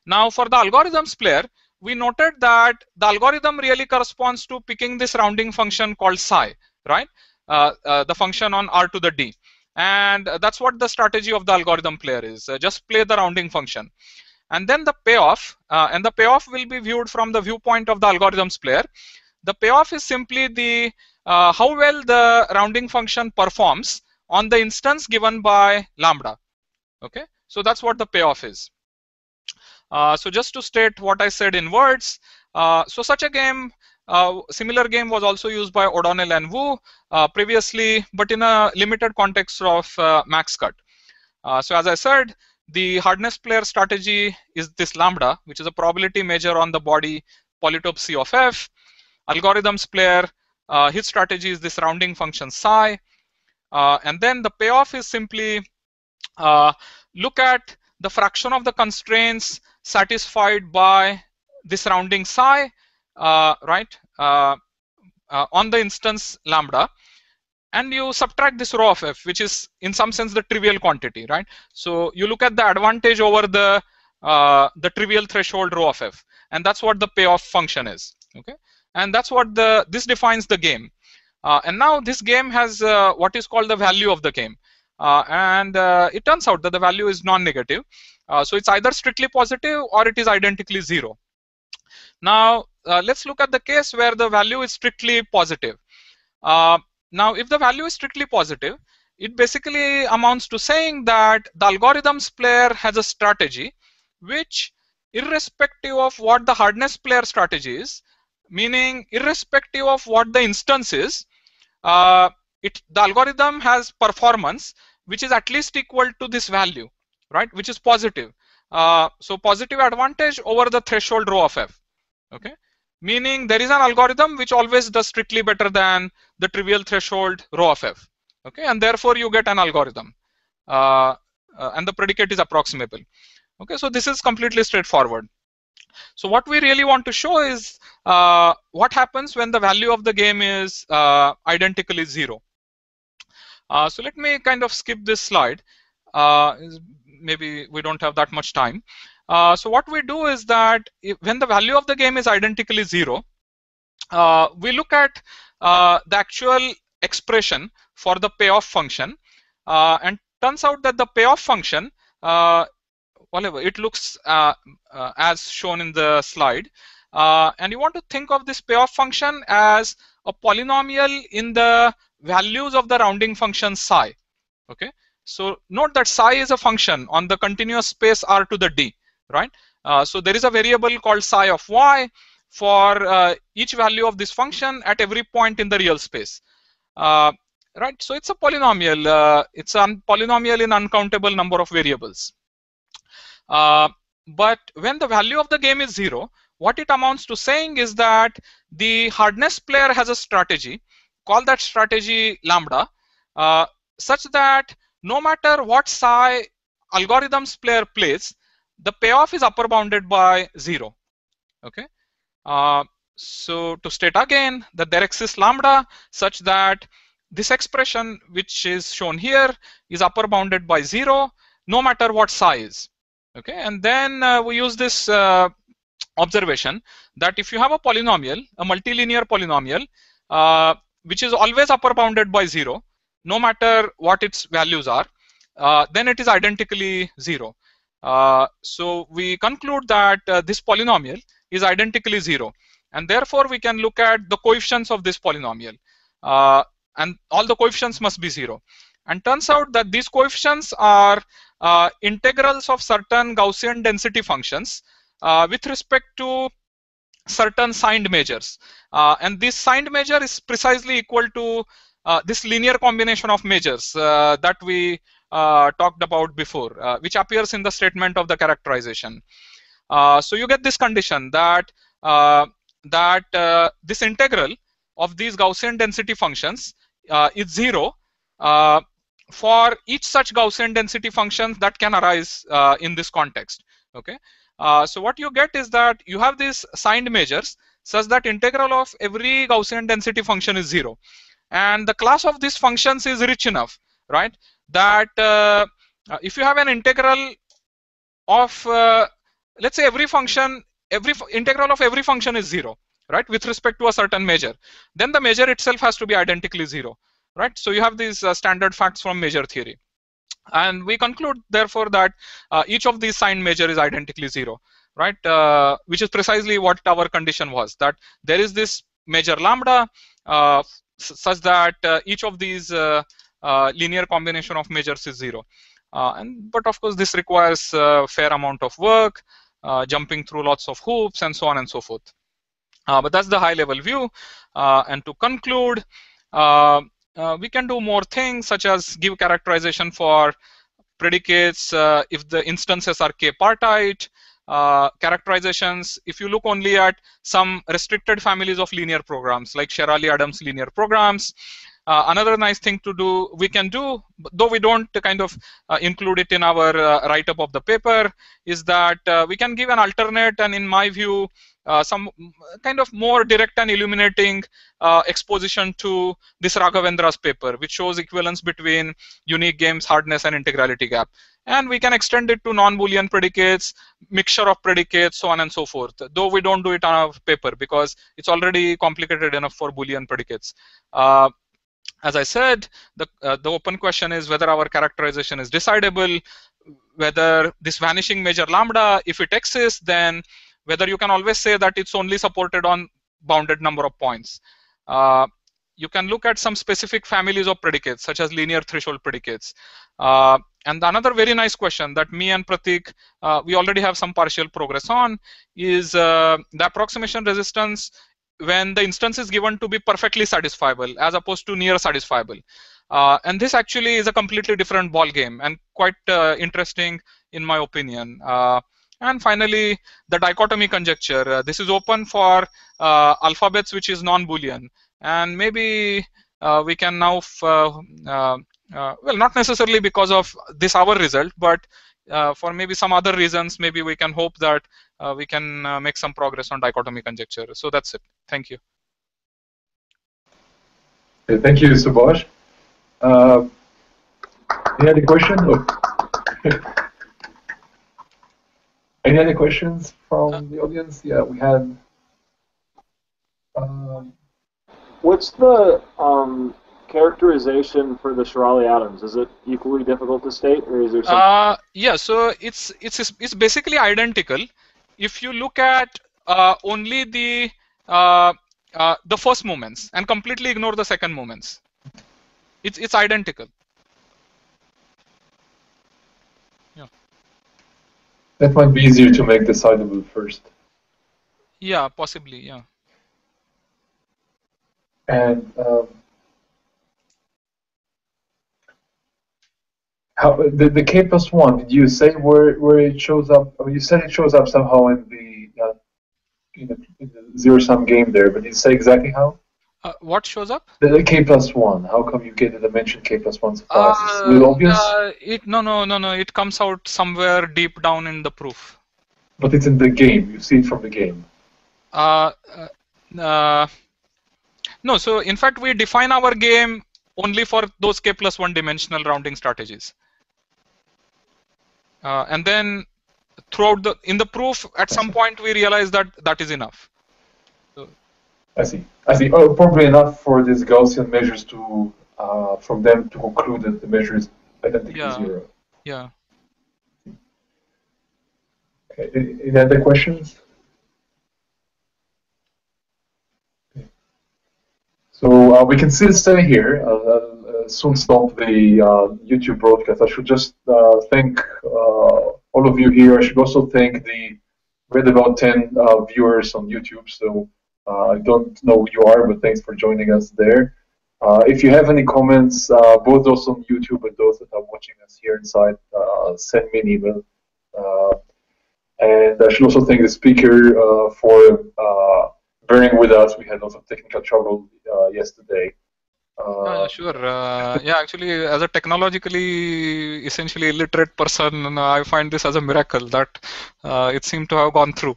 Now for the algorithms player, we noted that the algorithm really corresponds to picking this rounding function called psi, right? Uh, uh, the function on r to the d. And that's what the strategy of the algorithm player is. Uh, just play the rounding function. And then the payoff, uh, and the payoff will be viewed from the viewpoint of the algorithms player. The payoff is simply the uh, how well the rounding function performs on the instance given by lambda. Okay, so that's what the payoff is. Uh, so just to state what I said in words, uh, so such a game, uh, similar game was also used by O'Donnell and Wu uh, previously, but in a limited context of uh, MaxCut. Uh, so as I said, the hardness player strategy is this lambda, which is a probability measure on the body polytope C of f. Algorithms player, his strategy is this rounding function psi. and then the payoff is simply look at the fraction of the constraints satisfied by this rounding psi, uh, right, uh, uh, on the instance lambda, and you subtract this rho of f, which is in some sense the trivial quantity, right? So you look at the advantage over the uh, the trivial threshold rho of f, and that's what the payoff function is, okay? And that's what the this defines the game. Uh, and now this game has uh, what is called the value of the game. Uh, and uh, it turns out that the value is non-negative. Uh, so it's either strictly positive or it is identically zero. Now let's look at the case where the value is strictly positive. Now if the value is strictly positive, it basically amounts to saying that the algorithms player has a strategy which irrespective of what the hardness player strategy is meaning irrespective of what the instance is uh, it the algorithm has performance which is at least equal to this value right which is positive. Uh, so positive advantage over the threshold rho of f okay? Meaning there is an algorithm which always does strictly better than the trivial threshold rho of f okay? And therefore you get an algorithm uh, uh, and the predicate is approximable okay? So this is completely straightforward. So what we really want to show is uh, what happens when the value of the game is uh, identically zero. Uh, so let me kind of skip this slide. Uh, maybe we don't have that much time. So what we do is that if, when the value of the game is identically zero, we look at uh, the actual expression for the payoff function, uh, and turns out that the payoff function, uh, whatever it looks as shown in the slide, and you want to think of this payoff function as a polynomial in the values of the rounding function psi. Okay, so note that psi is a function on the continuous space r to the d right? Uh, so there is a variable called psi of y for uh, each value of this function at every point in the real space. Uh, right? So it's a polynomial. Uh, it's a polynomial in uncountable number of variables. Uh, but when the value of the game is zero, what it amounts to saying is that the hardness player has a strategy, call that strategy lambda, uh, such that no matter what psi algorithms player plays, the payoff is upper bounded by zero. Okay. Uh, so to state again that there exists lambda such that this expression which is shown here is upper bounded by zero no matter what psi. Okay, and then uh, we use this uh, observation that if you have a polynomial, a multilinear polynomial, uh, which is always upper bounded by zero, no matter what its values are, uh, then it is identically zero. Uh, so we conclude that this polynomial is identically zero. And therefore, we can look at the coefficients of this polynomial. Uh, and all the coefficients must be zero. And turns out that these coefficients are uh, integrals of certain Gaussian density functions uh, with respect to certain signed measures. and this signed measure is precisely equal to this linear combination of measures that we uh, talked about before, uh, which appears in the statement of the characterization. Uh, so you get this condition that that this integral of these Gaussian density functions is zero for each such Gaussian density functions that can arise in this context. Okay. Uh, so what you get is that you have these signed measures such that integral of every Gaussian density function is zero. And the class of these functions is rich enough, right? that uh, uh, if you have an integral of uh, let's say every function every integral of every function is zero right with respect to a certain measure. Then the measure itself has to be identically zero right? So you have these uh, standard facts from measure theory. And we conclude therefore that uh, each of these signed measure is identically zero right uh, which is precisely what our condition was that there is this measure lambda such that each of these uh, linear combination of measures is zero. Uh, and but of course this requires a fair amount of work, uh, Uh, jumping through lots of hoops and so on and so forth. Uh, but that's the high level view. Uh, and to conclude, we can do more things such as give characterization for predicates uh, if the instances are k-partite, uh, characterizations if you look only at some restricted families of linear programs like Sherali-Adams linear programs, uh, another nice thing to do, we can do, though we don't kind of uh, include it in our uh, write-up of the paper, is that uh, we can give an alternate and in my view, uh, some kind of more direct and illuminating uh, exposition to this Raghavendra's paper, which shows equivalence between unique games, hardness, and integrality gap. And we can extend it to non-Boolean predicates, mixture of predicates, so on and so forth. Though we don't do it on our paper because it's already complicated enough for Boolean predicates as I said, the, uh, the open question is whether our characterization is decidable, whether this vanishing measure lambda, if it exists, then whether you can always say that it's only supported on bounded number of points. Uh, you can look at some specific families of predicates, such as linear threshold predicates. Uh, and another very nice question that me and Pratik, uh, we already have some partial progress on, is uh, the approximation resistance when the instance is given to be perfectly satisfiable as opposed to near satisfiable. Uh, and this actually is a completely different ball game and quite uh, interesting in my opinion. Uh, and finally, the dichotomy conjecture. this is open for alphabets which is non-Boolean and maybe uh, we can now uh, uh, well not necessarily because of this our result but for maybe some other reasons maybe we can hope that we can make some progress on dichotomy conjecture so that's it thank you okay, thank you Subhash uh, any other questions any other questions from the audience yeah we had um, What's the um, characterization for the Sherali-Adams? Is it equally difficult to state, or is there some? Uh, yeah, so it's it's it's basically identical. If you look at uh, only the uh, uh, the first moments and completely ignore the second moments, it's it's identical. Yeah. That might be easier to make decidable first. Yeah, possibly. Yeah. And um, how the, the k plus one? Did you say where where it shows up? I mean, you said it shows up somehow in the uh, in the, the zero sum game there, but did you say exactly how? Uh, what shows up? The, the, k plus one. How come you get the dimension k plus one fast? Uh, Is it obvious? Uh, it no no no no. It comes out somewhere deep down in the proof. But it's in the game. You see it from the game. Uh, uh, uh no, so in fact we define our game only for those k plus one dimensional rounding strategies. Uh, and then throughout the in the proof at some point we realize that that is enough. So, I see. I see. Oh, probably enough for these Gaussian measures to uh, from them to conclude that the measure is identical yeah. to zero. Yeah. Okay. Any other questions? So uh, we can still stay here. Uh, uh, soon stop the uh, YouTube broadcast. I should just uh, thank uh, all of you here. I should also thank the we had about 10 viewers on YouTube. So I don't know who you are, but thanks for joining us there. if you have any comments, both those on YouTube and those that are watching us here inside, send me an email. and I should also thank the speaker for bearing with us. We had lots of technical trouble uh, yesterday. Uh, sure. Uh, yeah, actually, as a technologically essentially illiterate person, I find this as a miracle that uh, it seemed to have gone through.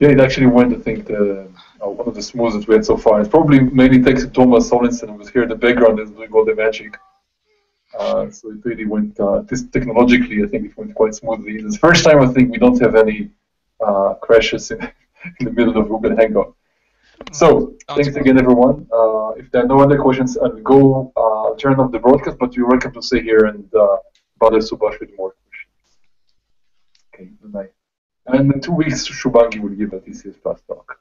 Yeah, it actually went, I think, the, uh, one of the smoothest we had so far. It's probably mainly thanks to Thomas Sorensen, who was here in the background is doing all the magic. Uh, so it really went, uh, this technologically, I think it went quite smoothly. It's the first time I think we don't have any crashes in in the middle of Google Hangout. So, thanks again, everyone. Uh, if there are no other questions, I'll go uh, turn off the broadcast, but you're welcome to stay here and uh, bother Subhash with more questions. Okay, good night. And in two weeks, Shubhangi will give a TCS Plus talk.